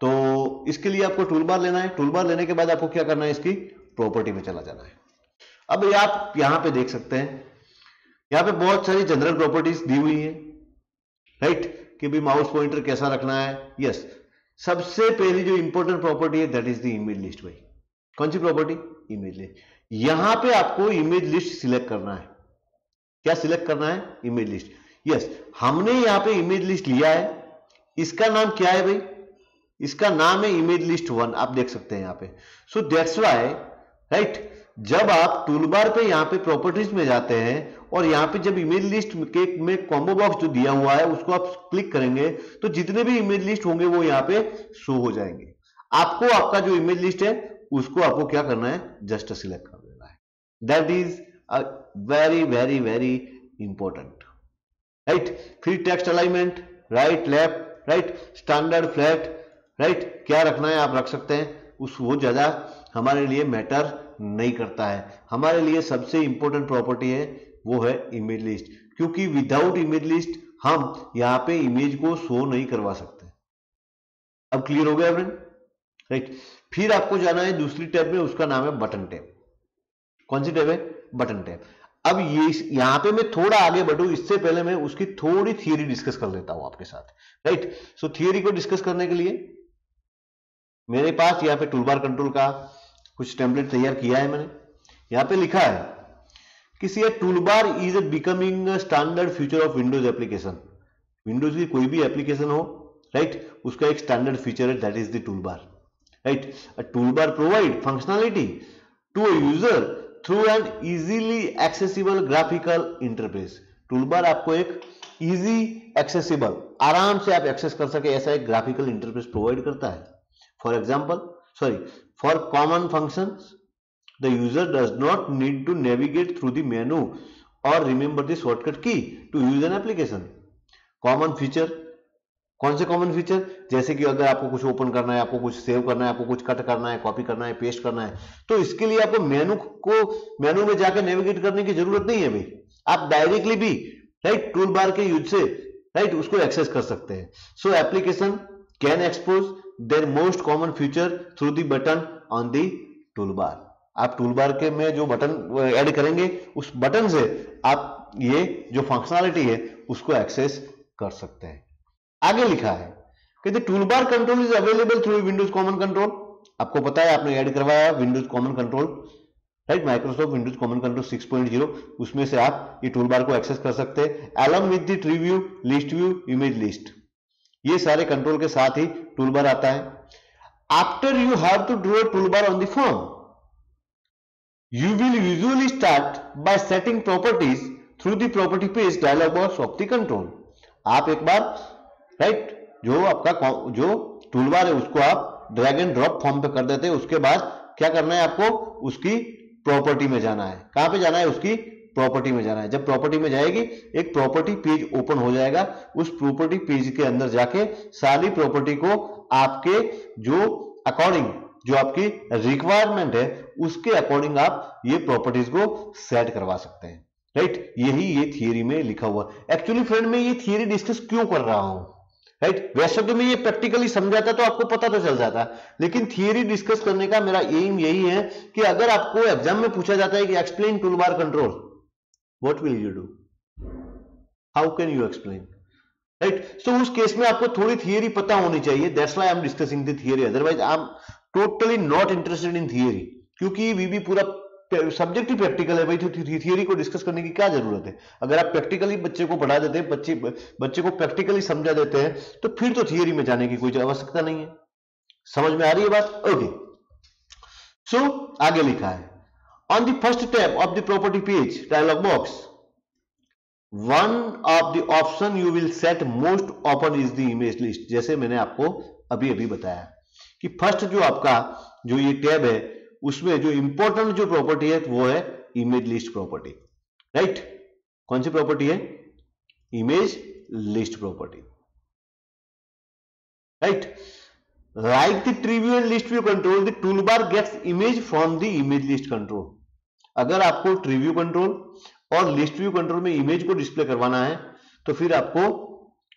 तो इसके लिए आपको टूल बार लेना है। टूल बार लेने के बाद आपको क्या करना है? इसकी प्रॉपर्टी में चला जाना है। अब ये आप यहाँ पे देख सकते हैं। यहाँ पे बहुत सारी जनरल प्रॉपर्टीज़ दी हुई है। राइट कि भी माउस पॉइंटर कैसा रखना है? यस सबसे पहली जो इंपॉर्टेंट प्रॉपर्टी है that is the image list भाई। कौन सी प्रॉपर्टी इमेज लिस्ट यहाँ पे आपको इमेज लिस्ट सिलेक्ट करना है। क्या सिलेक्ट करना है? इमेज लिस्ट यस हमने यहाँ पे इमेज लिस्ट लिया है। इसका नाम क्या है भाई? इसका नाम है इमेज लिस्ट वन आप देख सकते हैं यहाँ पे। सो दैट्स वाई राइट जब आप टूलबार पे यहाँ पे प्रॉपर्टीज़ में जाते हैं और यहाँ पे जब इमेज लिस्ट के में कॉम्बो बॉक्स जो दिया हुआ है, उसको आप क्लिक करेंगे तो जितने भी इमेज लिस्ट होंगे वो यहाँ पे शो हो जाएँगे। आपको आपका जो इमेज लिस्ट है, उसको आपको क्या करना है? जस्ट सिलेक्ट कर देना है। That is a very very very important right फिर text alignment right left right standard flat right क्या रखना है? आप रख सकते हैं। उस वो ज़्यादा हमारे लिए मैटर नहीं करता है। हमारे लिए सबसे इंपॉर्टेंट प्रॉपर्टी है, वो है इमेज लिस्ट क्योंकि विदाउट इमेज लिस्ट हम यहाँ पे इमेज को शो नहीं करवा सकते। अब क्लियर हो गया फ्रेंड राइट फिर आपको जाना है दूसरी टैब में, उसका नाम है बटन टैब। कौन सी टैब है? Button tab. अब ये यहाँ पे मैं थोड़ा आगे बढ़ू, इससे पहले मैं उसकी थोड़ी थियरी डिस्कस कर लेता हूँ आपके साथ राइट सो थियरी को डिस्कस करने के लिए मेरे पास यहाँ पे टूलबार कंट्रोल का कुछ टेम्पलेट तैयार किया है मैंने। यहाँ पे लिखा है कि see toolbar is becoming standard future of Windows application Windows की कोई भी एप्लीकेशन हो राइट right? उसका एक स्टैंडर्ड फीचर है that is the toolbar right a toolbar provide functionality to a user through and easily accessible graphical interface tool bar आपको एक इजी एक्सेसिबल आराम से आप एक्सेस कर सके ऐसा एक ग्राफिकल इंटरफेस प्रोवाइड करता है। For example sorry for common function the user does not need to navigate through do or remember this shortcut key to use an application common feature कौन से कॉमन फीचर जैसे कि अगर आपको कुछ ओपन करना है, आपको कुछ सेव करना है, आपको कुछ कट करना है कॉपी करना है पेस्ट करना है तो इसके लिए आपको मेनू को मेनू में जाकर नेविगेट करने की ज़रूरत नहीं है भाई। आप डायरेक्टली भी राइट टूल बार के यूज़ से राइट उसको एक्सेस कर सकते हैं। So application can expose their most common feature through the button on the tool bar आप टूल बार के में जो बटन ऐड करेंगे, उस बटन से आप ये जो फंक्शनैलिटी है, उसको एक्सेस कर सकते हैं। आगे लिखा है कि the toolbar control is available through Windows common control आपको पता है, आपने ऐड करवाया Windows common control right Microsoft Windows common control 6.0 उसमें से आप ये टूलबार को एक्सेस कर सकते हैं। Along with the view list view image list ये सारे कंट्रोल के साथ ही टूलबार आता है। After you have to draw toolbar on the form you will usually start by setting properties through the property page dialog box of the control आप एक बार राइट? जो आपका जो टूलबार है, उसको आप ड्रैग एंड ड्रॉप फॉर्म पे कर देते हैं। उसके बाद क्या करना है आपको? उसकी प्रॉपर्टी में जाना है। कहाँ पे जाना है? उसकी प्रॉपर्टी में जाना है। जब प्रॉपर्टी में जाएगी, एक प्रॉपर्टी पेज ओपन हो जाएगा। उस प्रॉपर्टी पेज के अंदर जाके सारी प्रॉपर्टी को आपके जो अकॉर्डिंग जो आपकी रिक्वायरमेंट है, उसके अकॉर्डिंग आप ये प्रॉपर्टीज़ को सेट करवा सकते हैं। राइट? यही ये थियरी में लिखा हुआ। एक्चुअली फ्रेंड मैं ये थियरी डिस्कस क्यों कर रहा हूँ? राइट वैसे तो मैं ये प्रैक्टिकली समझाता तो आपको पता तो चल जाता। लेकिन थियरी डिस्कस करने का मेरा एम यही है कि अगर आपको एग्ज़ाम में पूछा जाता है कि explain tool bar control what will you do how can you explain right so उस केस में आपको थोड़ी थियरी पता होनी चाहिए। That's why I am discussing the theory otherwise I am totally not interested in theory क्योंकि वी भी पूरा सब्जेक्ट ही प्रैक्टिकल है भाई थियरी को डिस्कस करने की क्या ज़रूरत है? अगर आप प्रैक्टिकली बच्चे को पढ़ा देते हैं बच्चे बच्चे को प्रैक्टिकली समझा देते हैं तो फिर तो थियोरी में जाने की कोई आवश्यकता नहीं है। समझ में आ रही है बात? ओके सो so, आगे लिखा है। On the first tab of the property page dialog box one of the option you will set most open is the image list जैसे मैंने आपको अभी अभी बताया कि फ़र्स्ट जो आपका जो ये टैब है उसमें जो इंपॉर्टेंट जो प्रॉपर्टी है, वो है इमेज लिस्ट प्रॉपर्टी राइट कौन सी प्रॉपर्टी है? Image list property right like the triview and list view control, the toolbar gets image from the image list control. अगर आपको ट्रीव्यू कंट्रोल और लिस्ट व्यू कंट्रोल में इमेज को डिस्प्ले करवाना है तो फिर आपको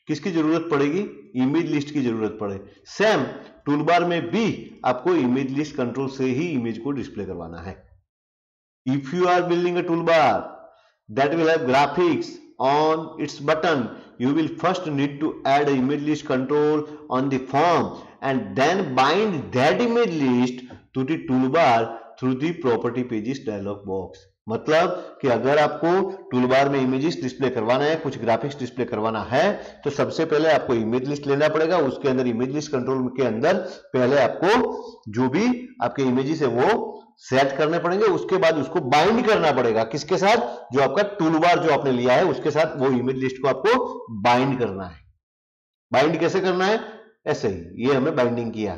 किसकी ज़रूरत पड़ेगी इमेज लिस्ट की ज़रूरत पड़े सेम टूलबार में भी आपको इमेज लिस्ट कंट्रोल से ही इमेज को डिस्प्ले करवाना है if you are building a toolbar that will have graphics on its button you will first need to add a image list control on the form and then bind that image list to the toolbar through the property pages dialog box मतलब कि अगर आपको टूल बार में इमेजेस डिस्प्ले करवाना है, कुछ ग्राफिक्स डिस्प्ले करवाना है तो सबसे पहले आपको इमेज लिस्ट लेना पड़ेगा। उसके अंदर इमेज लिस्ट कंट्रोल के अंदर पहले आपको जो भी आपके इमेजेस है वो सेट करने पड़ेंगे। उसके बाद उसको बाइंड करना पड़ेगा। किसके साथ? जो आपका टूल बार जो आपने लिया है, उसके साथ वो इमेज लिस्ट को आपको बाइंड करना है। बाइंड कैसे करना है? ऐसे ही। ये हमें बाइंडिंग किया।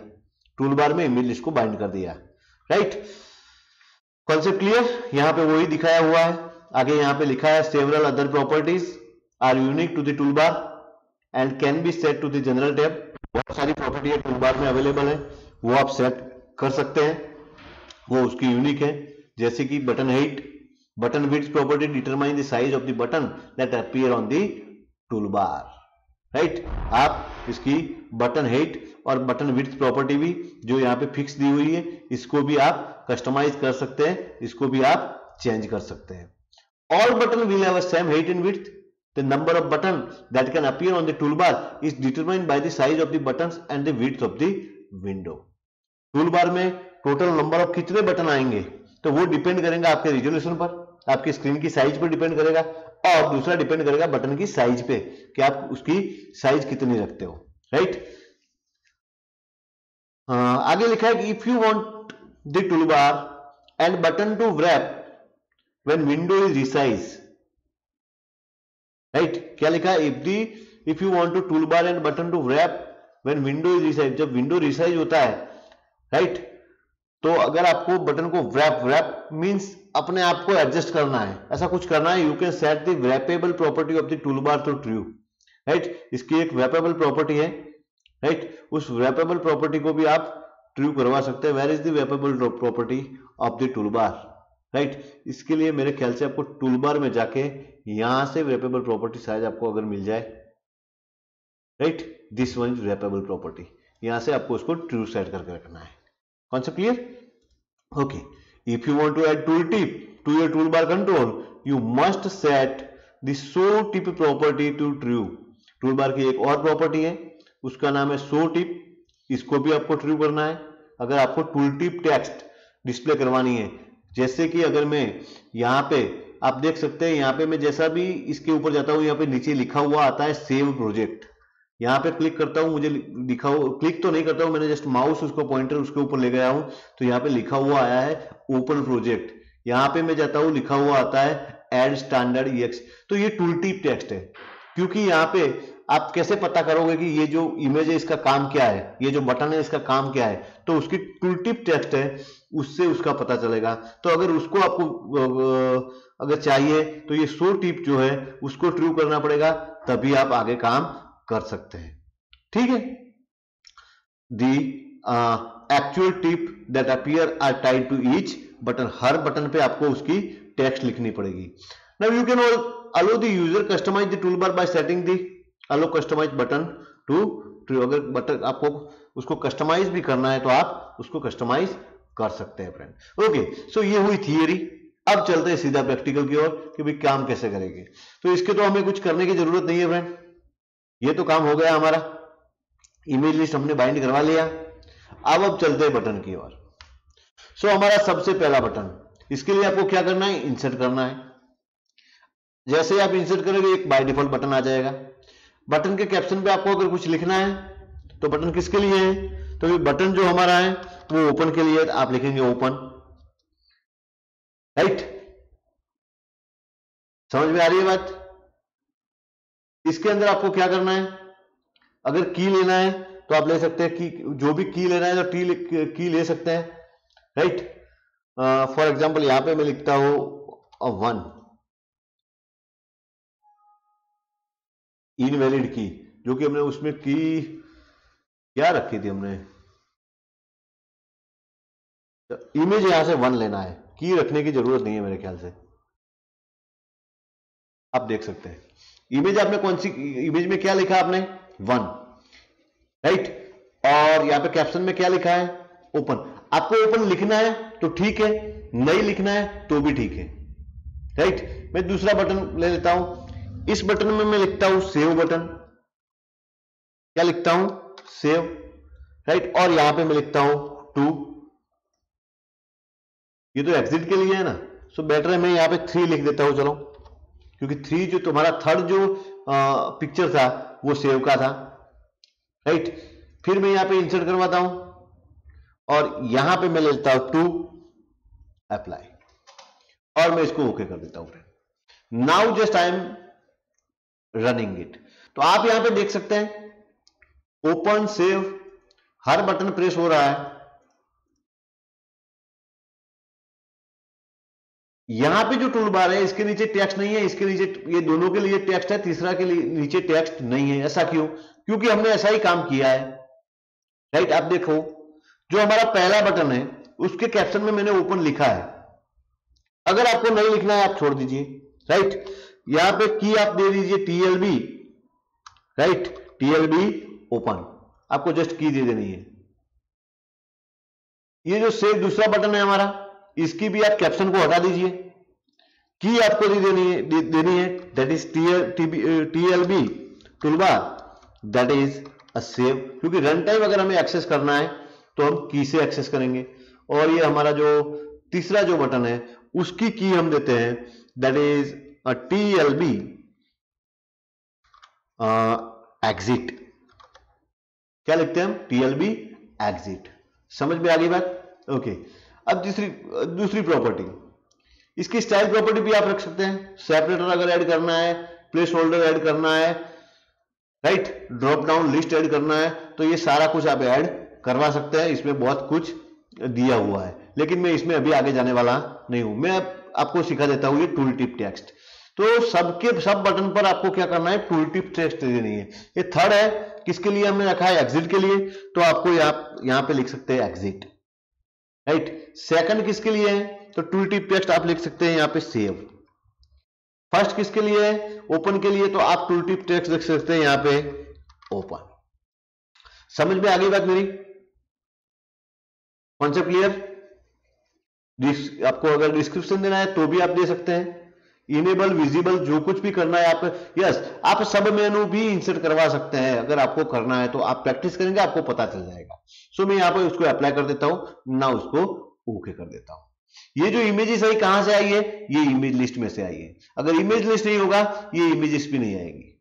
टूल बार में इमेज लिस्ट को बाइंड कर दिया। राइट कॉन्सेप्ट क्लियर यहाँ पे वही दिखाया हुआ है। आगे यहाँ पे लिखा है several other properties are unique to the toolbar and can be set to the general tab बहुत सारी प्रॉपर्टी है टूल बार में अवेलेबल है। वो आप सेट कर सकते हैं। वो उसकी यूनिक है। जैसे कि button height button width property determine the size of the button that appear on the tool bar right आप इसकी बटन हाइट और बटन विथ प्रॉपर्टी भी जो यहाँ पे फिक्स दी हुई है इसको भी आप कस्टमाइज कर सकते हैं इसको भी आप चेंज कर सकते हैं। All button will have same height and width the number of button that can appear on the toolbar is determined by the size of the buttons and the width of the window. Toolbar में टोटल नंबर ऑफ़ कितने बटन आएँगे? तो वो डिपेंड करेगा आपके रिजोल्यूशन पर आपकी स्क्रीन की साइज़ पर डिपेंड करेगा और दूसरा डिपेंड करेगा बटन की साइज़ पे कि आप उसकी साइज़ कितनी रखते हो राइट हाँ, आगे लिखा है कि if you want the toolbar and button to wrap when window is resize right क्या लिखा है? If the if you want to toolbar and button to wrap when window is resize जब विंडो रिसाइज होता है राइट right? तो अगर आपको बटन को व्रैप व्रैप मींस अपने आप को एडजस्ट करना है। ऐसा कुछ करना है you can set the wrappable property of the toolbar through true right इसकी एक व्रैपेबल प्रॉपर्टी है। राइट उस वेपेबल प्रॉपर्टी को भी आप ट्रू करवा सकते हैं. Where is the property of the toolbar right इसके लिए मेरे ख्याल से आपको टूलबार में जाके यहाँ से वेपेबल प्रॉपर्टी शायद आपको अगर मिल जाए. Right this one is wrappable property यहाँ से आपको उसको ट्रू सेट करके रखना है. Concept clear okay if you want to add tool tip to your tool bar control you must set the show tip property to true tool bar की एक और प्रॉपर्टी है. उसका नाम है सो टिप इसको भी आपको ट्रू करना है। अगर आपको टूल टिप टेक्स्ट डिस्प्ले करवानी है, जैसे कि अगर मैं यहाँ पे, आप देख सकते हैं, यहाँ पे मैं जैसा भी इसके ऊपर जाता हूँ, यहाँ पे नीचे लिखा हुआ आता है सेव प्रोजेक्ट यहाँ पे क्लिक करता हूँ, मुझे लिखा हुआ क्लिक तो नहीं करता हूँ, मैंने जस्ट माउस उसको पॉइंटर उसके ऊपर ले गया हूँ तो यहाँ पे लिखा हुआ आया है ओपन प्रोजेक्ट यहाँ पे मैं जाता हूँ, लिखा हुआ आता है एड स्टैंडर्ड एक्स तो ये टूल टिप टेक्स्ट है, क्योंकि यहाँ पे आप कैसे पता करोगे कि ये जो इमेज है, इसका काम क्या है? ये जो बटन है, इसका काम क्या है? तो उसकी टूल टिप टेक्स्ट है, उससे उसका पता चलेगा। तो अगर उसको आपको अगर चाहिए तो ये सो टिप जो है, उसको ट्रू करना पड़ेगा, तभी आप आगे काम कर सकते हैं। ठीक है? The actual tip that appear are tied to each button her button पे आपको उसकी टेक्स्ट लिखनी पड़ेगी। Now you can all allow the user customize the toolbar by setting the allow customize button to true अगर बटन आपको उसको कस्टमाइज भी करना है तो आप उसको कस्टमाइज कर सकते हैं फ्रेंड ओके सो ये हुई थियरी अब चलते हैं सीधा प्रैक्टिकल की ओर कि भाई काम कैसे करेंगे। तो इसके तो हमें कुछ करने की ज़रूरत नहीं है फ्रेंड ये तो काम हो गया हमारा। इमेज लिस्ट हमने बाइंड करवा लिया। अब अब चलते हैं बटन की ओर। सो हमारा सबसे पहला बटन इसके लिए आपको क्या करना है? इंसर्ट करना है। जैसे आप इंसर्ट करोगे, एक बाय डिफ़ॉल्ट बटन आ जाएगा। बटन के कैप्शन पे आपको अगर कुछ लिखना है तो बटन किसके लिए है? तो ये बटन जो हमारा है, वो ओपन के लिए आप लिखेंगे ओपन राइट समझ में आ रही है बात? इसके अंदर आपको क्या करना है? अगर की लेना है तो आप ले सकते हैं की जो भी की लेना है तो टी की ले सकते हैं. राइट फॉर एग्ज़ाम्पल यहाँ पे मैं लिखता हूँ वन इनवैलिड की, जो कि हमने उसमें की, क्या रखी थी हमने? इमेज तो यहाँ से वन लेना है। की रखने की ज़रूरत नहीं है मेरे ख्याल से। आप देख सकते हैं। इमेज आपने कौन सी इमेज में क्या लिखा आपने? वन राइट और यहाँ पे कैप्शन में क्या लिखा है? ओपन आपको ओपन लिखना है तो ठीक है, नहीं लिखना है तो भी ठीक है। राइट मैं दूसरा बटन ले लेता हूँ। इस बटन में मैं लिखता हूँ सेव बटन। क्या लिखता हूँ? सेव। राइट? और यहाँ पे मैं लिखता हूँ टू। ये तो एग्जिट के लिए है ना। सो बेटर है, मैं यहाँ पे थ्री लिख देता हूँ, चलो। क्योंकि थ्री जो तुम्हारा थर्ड जो पिक्चर था, वो सेव का था। राइट फिर मैं यहाँ पे इंसर्ट करवाता हूँ। और यहाँ पे मैं लेता हूँ टू अप्लाई और मैं इसको ओके कर देता हूँ now just I am running it तो आप यहाँ पे देख सकते हैं ओपन सेव हर बटन प्रेस हो रहा है। यहाँ पे जो टूल बार है, इसके नीचे टेक्स्ट नहीं है, इसके नीचे, ये दोनों के लिए टेक्स्ट है, तीसरा के लिए नीचे टेक्स्ट नहीं है, ऐसा क्यों? क्योंकि हमने ऐसा ही काम किया है। राइट आप देखो, जो हमारा पहला बटन है, उसके कैप्शन में मैंने ओपन लिखा है। अगर आपको नहीं लिखना है, आप छोड़ दीजिए। राइट यहाँ पे की आप दे दीजिए टीएलबी राइट टीएलबी ओपन आपको जस्ट की दे देनी है। ये जो सेव दूसरा बटन है हमारा इसकी भी आप कैप्शन को हटा दीजिए। की आपको दी देनी है दे, देनी है that is T L toolbar that is a save क्योंकि रन टाइम अगर हमें एक्सेस करना है तो हम की से एक्सेस करेंगे। और ये हमारा जो तीसरा जो बटन है उसकी की हम देते हैं that is L B exit क्या लिखते हैं हम? टी एल बी एग्जिट समझ में आ गई बात? ओके अब दूसरी दूसरी प्रॉपर्टी इसकी स्टाइल प्रॉपर्टी भी आप रख सकते हैं. सेपरेटर अगर ऐड करना है प्लेस होल्डर ऐड करना है right drop down list add करना है तो ये सारा कुछ आप ऐड करवा सकते हैं. इसमें बहुत कुछ दिया हुआ है. लेकिन मैं इसमें अभी आगे जाने वाला नहीं हूँ. मैं आपको सिखा देता हूँ ये टूल टिप टेक्स्ट तो सबके, सब बटन पर आपको क्या करना है? टूल टिप टेक्स्ट देनी है। ये थर्ड है। किसके लिए हमने रखा है? एग्जिट के लिए। तो आपको यहाँ, यहाँ पे लिख सकते हैं एग्जिट राइट सेकंड किसके लिए है? तो टूल टिप टेक्स्ट आप लिख सकते हैं यहाँ पे सेव फ़र्स्ट किसके लिए है? ओपन के लिए तो आप टूल टिप टेक्स्ट लिख सकते हैं यहाँ पे ओपन समझ में आ गई बात मेरी? कॉन्सेप्ट क्लियर आपको अगर डिस्क्रिप्शन देना है तो भी आप दे सकते हैं। इनेबल विजिबल जो कुछ भी करना है आप यस आप सब मेनू भी इंसर्ट करवा सकते हैं। अगर आपको करना है तो आप प्रैक्टिस करेंगे आपको पता चल जाएगा। सो so, मैं यहाँ पर उसको अप्लाई कर देता हूँ ना उसको ओके कर देता हूँ। ये जो इमेजेस आई कहाँ से आई है? ये इमेज लिस्ट में से आई है। अगर इमेज लिस्ट नहीं होगा ये इमेजेस भी नहीं आएँगी।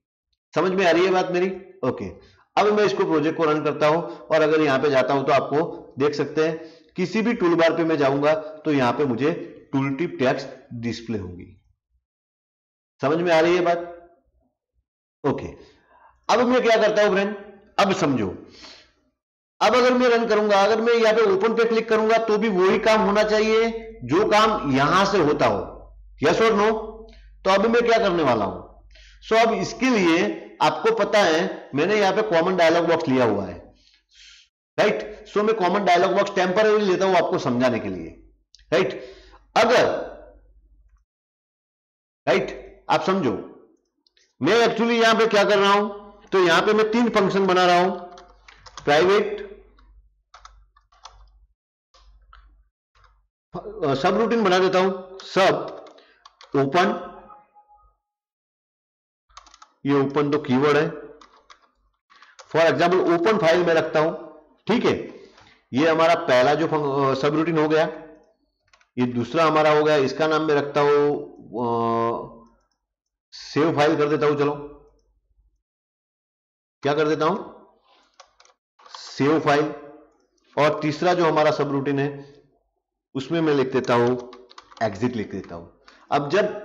समझ में आ रही है बात मेरी? ओके अब मैं इसको प्रोजेक्ट को रन करता हूँ और अगर यहाँ पे जाता हूँ तो आपको देख सकते हैं किसी भी टूल बार पे मैं जाऊँगा तो यहाँ पे मुझे टूल टिप टैक्स डिस्प्ले होगी। समझ में आ रही है बात? ओके अब मैं क्या करता हूँ फ्रेंड अब समझो। अब अगर मैं रन करूँगा, अगर मैं यहाँ पे ओपन पे क्लिक करूँगा तो भी वही काम होना चाहिए, जो काम यहाँ से होता हो। यस और नो तो अभी मैं क्या करने वाला हूँ? सो अब इसके लिए आपको पता है, मैंने यहाँ पे कॉमन डायलॉग बॉक्स लिया हुआ है। राइट सो मैं कॉमन डायलॉग बॉक्स टेम्पररी लेता हूँ आपको समझाने के लिए। राइट अगर राइट आप समझो। मैं एक्चुअली यहाँ पे क्या कर रहा हूँ? तो यहाँ पे मैं तीन फ़ंक्शन बना रहा हूँ। प्राइवेट सब रूटीन बना देता हूँ। सब ओपन ये ओपन तो कीवर्ड है। फॉर एग्ज़ाम्पल ओपन फ़ाइल में रखता हूँ। ठीक है? ये हमारा पहला जो सब रूटीन हो गया। ये दूसरा हमारा हो गया। इसका नाम मैं रखता हूँ सेव फ़ाइल कर देता हूँ, चलो। क्या कर देता हूँ? Save file. और तीसरा जो हमारा सब रूटीन है, उसमें मैं लिख देता हूँ एग्जिट लिख देता हूँ। अब जब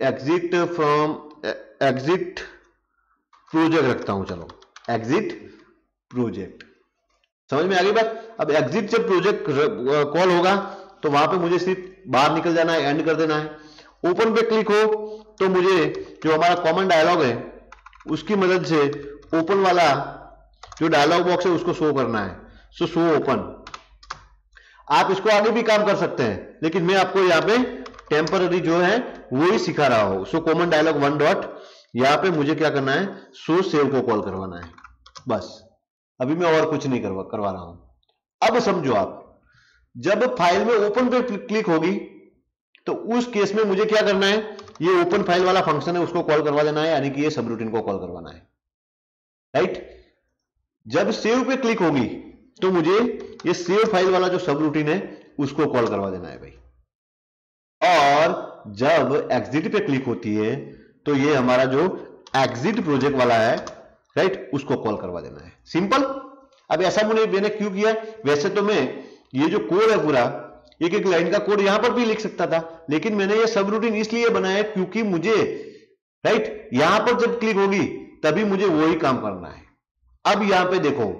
एग्जिट फ्रॉम एग्जिट प्रोजेक्ट रखता हूँ, चलो। एग्जिट प्रोजेक्ट समझ में आ गई बात? अब एग्जिट जब प्रोजेक्ट कॉल होगा तो वहाँ पे मुझे सिर्फ़ बाहर निकल जाना है एंड कर देना है। ओपन पे क्लिक हो तो मुझे जो हमारा कॉमन डायलॉग है, उसकी मदद से ओपन वाला जो डायलॉग बॉक्स है, उसको शो करना है। सो शो ओपन आप इसको आगे भी काम कर सकते हैं, लेकिन मैं आपको यहाँ पे टेम्पररी जो है वो ही सिखा रहा हूँ। So common dialog one dot यहाँ पे मुझे क्या करना है? सो सेव को कॉल करवाना है। बस। अभी मैं और कुछ नहीं करवा करवा रहा हूँ। अब समझो आप, जब फ़ाइल में ओपन पे क्लिक होगी तो उस केस में मुझे क्या करना है? ये ओपन फ़ाइल वाला फ़ंक्शन है, उसको कॉल करवा देना है, यानी कि ये सब रूटीन को कॉल करवाना है। राइट? जब सेव पे क्लिक होगी तो मुझे ये सेव फ़ाइल वाला जो सब रूटीन है, उसको कॉल करवा देना है भाई। और जब एग्जिट पे क्लिक होती है तो ये हमारा जो एग्जिट प्रोजेक्ट वाला है, राइट, उसको कॉल करवा देना है। सिंपल? अब ऐसा मैंने मैंने क्यों किया? वैसे तो मैं, ये जो कोड है पूरा एक एक लाइन का कोड यहाँ पर भी लिख सकता था, लेकिन मैंने ये सब रूटीन इसलिए बनाया क्योंकि मुझे राइट यहाँ पर जब क्लिक होगी, तभी मुझे वही काम करना है। अब यहाँ पे देखो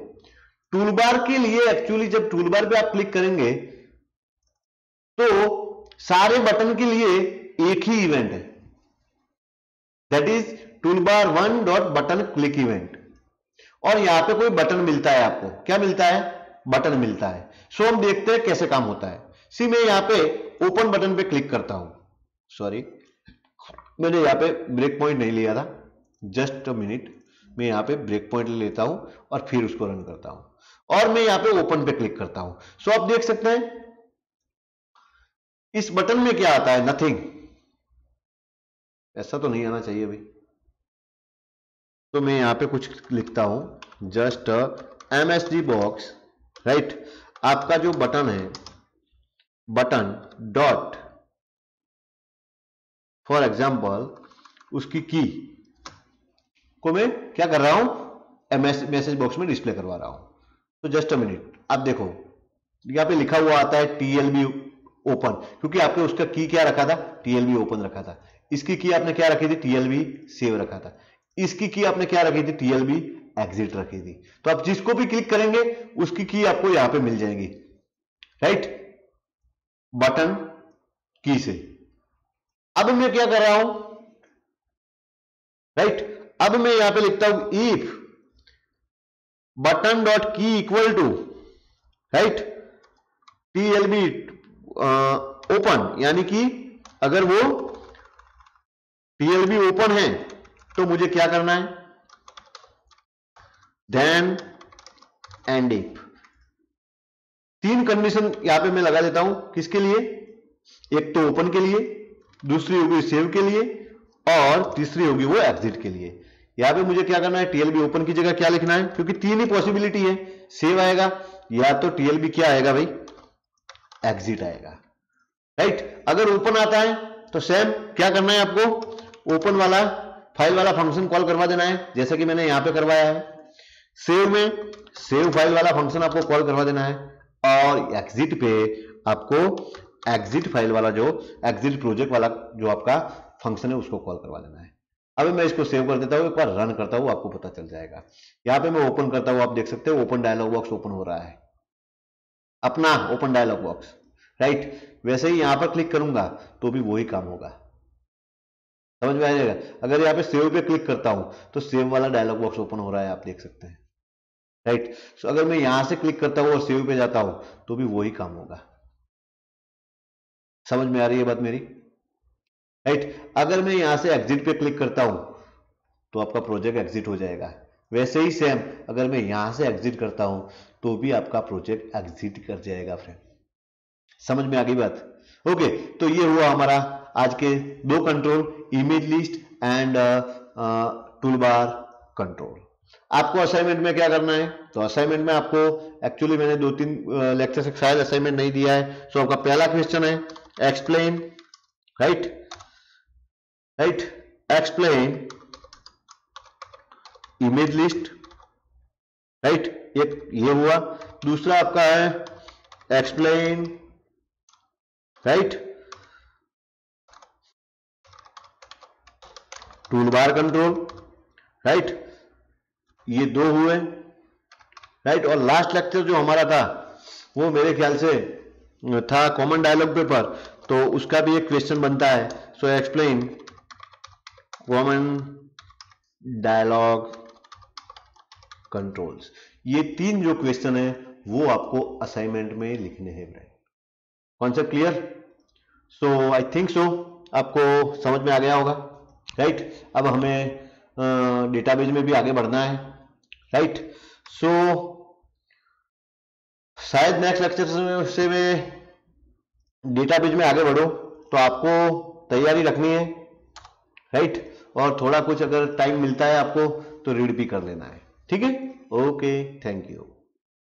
टूलबार के लिए एक्चुअली जब टूल बार पे आप क्लिक करेंगे तो सारे बटन के लिए एक ही इवेंट है। That is toolbar one dot button click event और यहाँ पे कोई बटन मिलता है आपको। क्या मिलता है? बटन मिलता है। सो हम देखते हैं कैसे काम होता है। सी मैं यहाँ पे ओपन बटन पे क्लिक करता हूँ। सॉरी मैंने यहाँ पे ब्रेक पॉइंट नहीं लिया था। जस्ट अ मिनट मैं यहाँ पे ब्रेक पॉइंट लेता हूँ और फिर उसको रन करता हूँ। और मैं यहाँ पे ओपन पे क्लिक करता हूँ। सो आप देख सकते हैं, इस बटन में क्या आता है? नथिंग ऐसा तो नहीं आना चाहिए भाई तो मैं यहाँ पे कुछ लिखता हूँ। Just M S D box right आपका जो बटन है बटन, डॉट। फॉर एग्ज़ाम्पल उसकी की। को मैं क्या कर रहा हूँ? मैसेज बॉक्स में डिस्प्ले करवा रहा हूँ। तो जस्ट अ मिनट आप देखो, यहाँ पे लिखा हुआ आता है टीएलबी ओपन, क्योंकि आपने उसका की क्या रखा था? टीएलबी ओपन रखा था। इसकी की आपने क्या रखी थी? टीएलबी सेव रखा था। इसकी की आपने क्या रखी थी? टीएलबी एग्जिट रखी थी। तो आप जिसको भी क्लिक करेंगे, उसकी की आपको यहाँ पे मिल जाएगी। राइट? बटन की से। अब मैं क्या कर रहा हूँ? राइट अब मैं यहाँ पे लिखता हूँ if button dot key equal to right TLB open, यानी कि अगर वो टीएलबी ओपन है तो मुझे क्या करना है? देन एंड इफ़ तीन कंडीशन यहाँ पे मैं लगा देता हूँ। किसके लिए? एक तो ओपन के लिए, दूसरी होगी सेव के लिए और तीसरी होगी वो एग्जिट के लिए। यहाँ पे मुझे क्या करना है? टीएलबी ओपन की जगह क्या लिखना है? क्योंकि तीन ही पॉसिबिलिटी है। सेव आएगा या तो टीएलबी क्या आएगा भाई? एग्जिट आएगा। राइट अगर ओपन आता है तो सेम क्या करना है आपको? ओपन वाला फ़ाइल वाला फ़ंक्शन कॉल करवा देना है। जैसे कि मैंने यहाँ पे करवाया है। सेव में सेव फ़ाइल वाला फ़ंक्शन आपको कॉल करवा देना है। और एग्जिट पे आपको एग्जिट फ़ाइल वाला जो एग्जिट प्रोजेक्ट वाला जो आपका फ़ंक्शन है, उसको कॉल करवा देना है। अभी मैं इसको सेव कर देता हूँ, एक बार रन करता हूँ, आपको पता चल जाएगा। यहाँ पे मैं ओपन करता हूँ, आप देख सकते हो ओपन डायलॉग बॉक्स ओपन हो रहा है। अपना ओपन डायलॉग बॉक्स राइट वैसे ही यहाँ पर क्लिक करूँगा तो भी वही काम होगा। समझ में आ जाएगा? अगर यहाँ पे सेव पे क्लिक करता हूँ तो सेव वाला डायलॉग बॉक्स ओपन हो रहा है, आप देख सकते हैं। राइट सो अगर मैं यहाँ से क्लिक करता हूँ और सेव पे जाता हूँ तो भी वही काम होगा। समझ में आ रही है बात मेरी? राइट अगर मैं यहाँ से एग्जिट पे क्लिक करता हूँ तो आपका प्रोजेक्ट एग्जिट हो जाएगा। वैसे ही सेम अगर मैं यहाँ से एग्जिट करता हूँ तो भी आपका प्रोजेक्ट एग्जिट कर जाएगा फ्रेंड समझ में आ गई बात? ओके तो ये हुआ हमारा आज के दो control image list and tool bar control आपको असाइनमेंट में क्या करना है? तो असाइनमेंट में आपको एक्चुअली मैंने दो तीन लेक्चर से शायद असाइनमेंट नहीं दिया है। सो so, आपका पहला क्वेश्चन है explain right right explain image list right एक ये हुआ। दूसरा आपका है explain right tool bar control right ये दो हुए राइट और लास्ट लेक्चर जो हमारा था, वो मेरे ख्याल से था कॉमन डायलॉग पेपर तो उसका भी एक क्वेश्चन बनता है। So explain common dialog controls ये तीन जो क्वेश्चन है, वो आपको असाइनमेंट में लिखने हैं friend concept clear so I think so आपको समझ में आ गया होगा राइट right? अब हमें डेटाबेज में भी आगे बढ़ना है। राइट सो शायद नेक्स्ट लेक्चर से में डेटाबेज में आगे बढ़ो तो आपको तैयारी रखनी है राइट? और थोड़ा कुछ अगर टाइम मिलता है आपको तो रीड भी कर लेना है। ठीक है? Okay thank you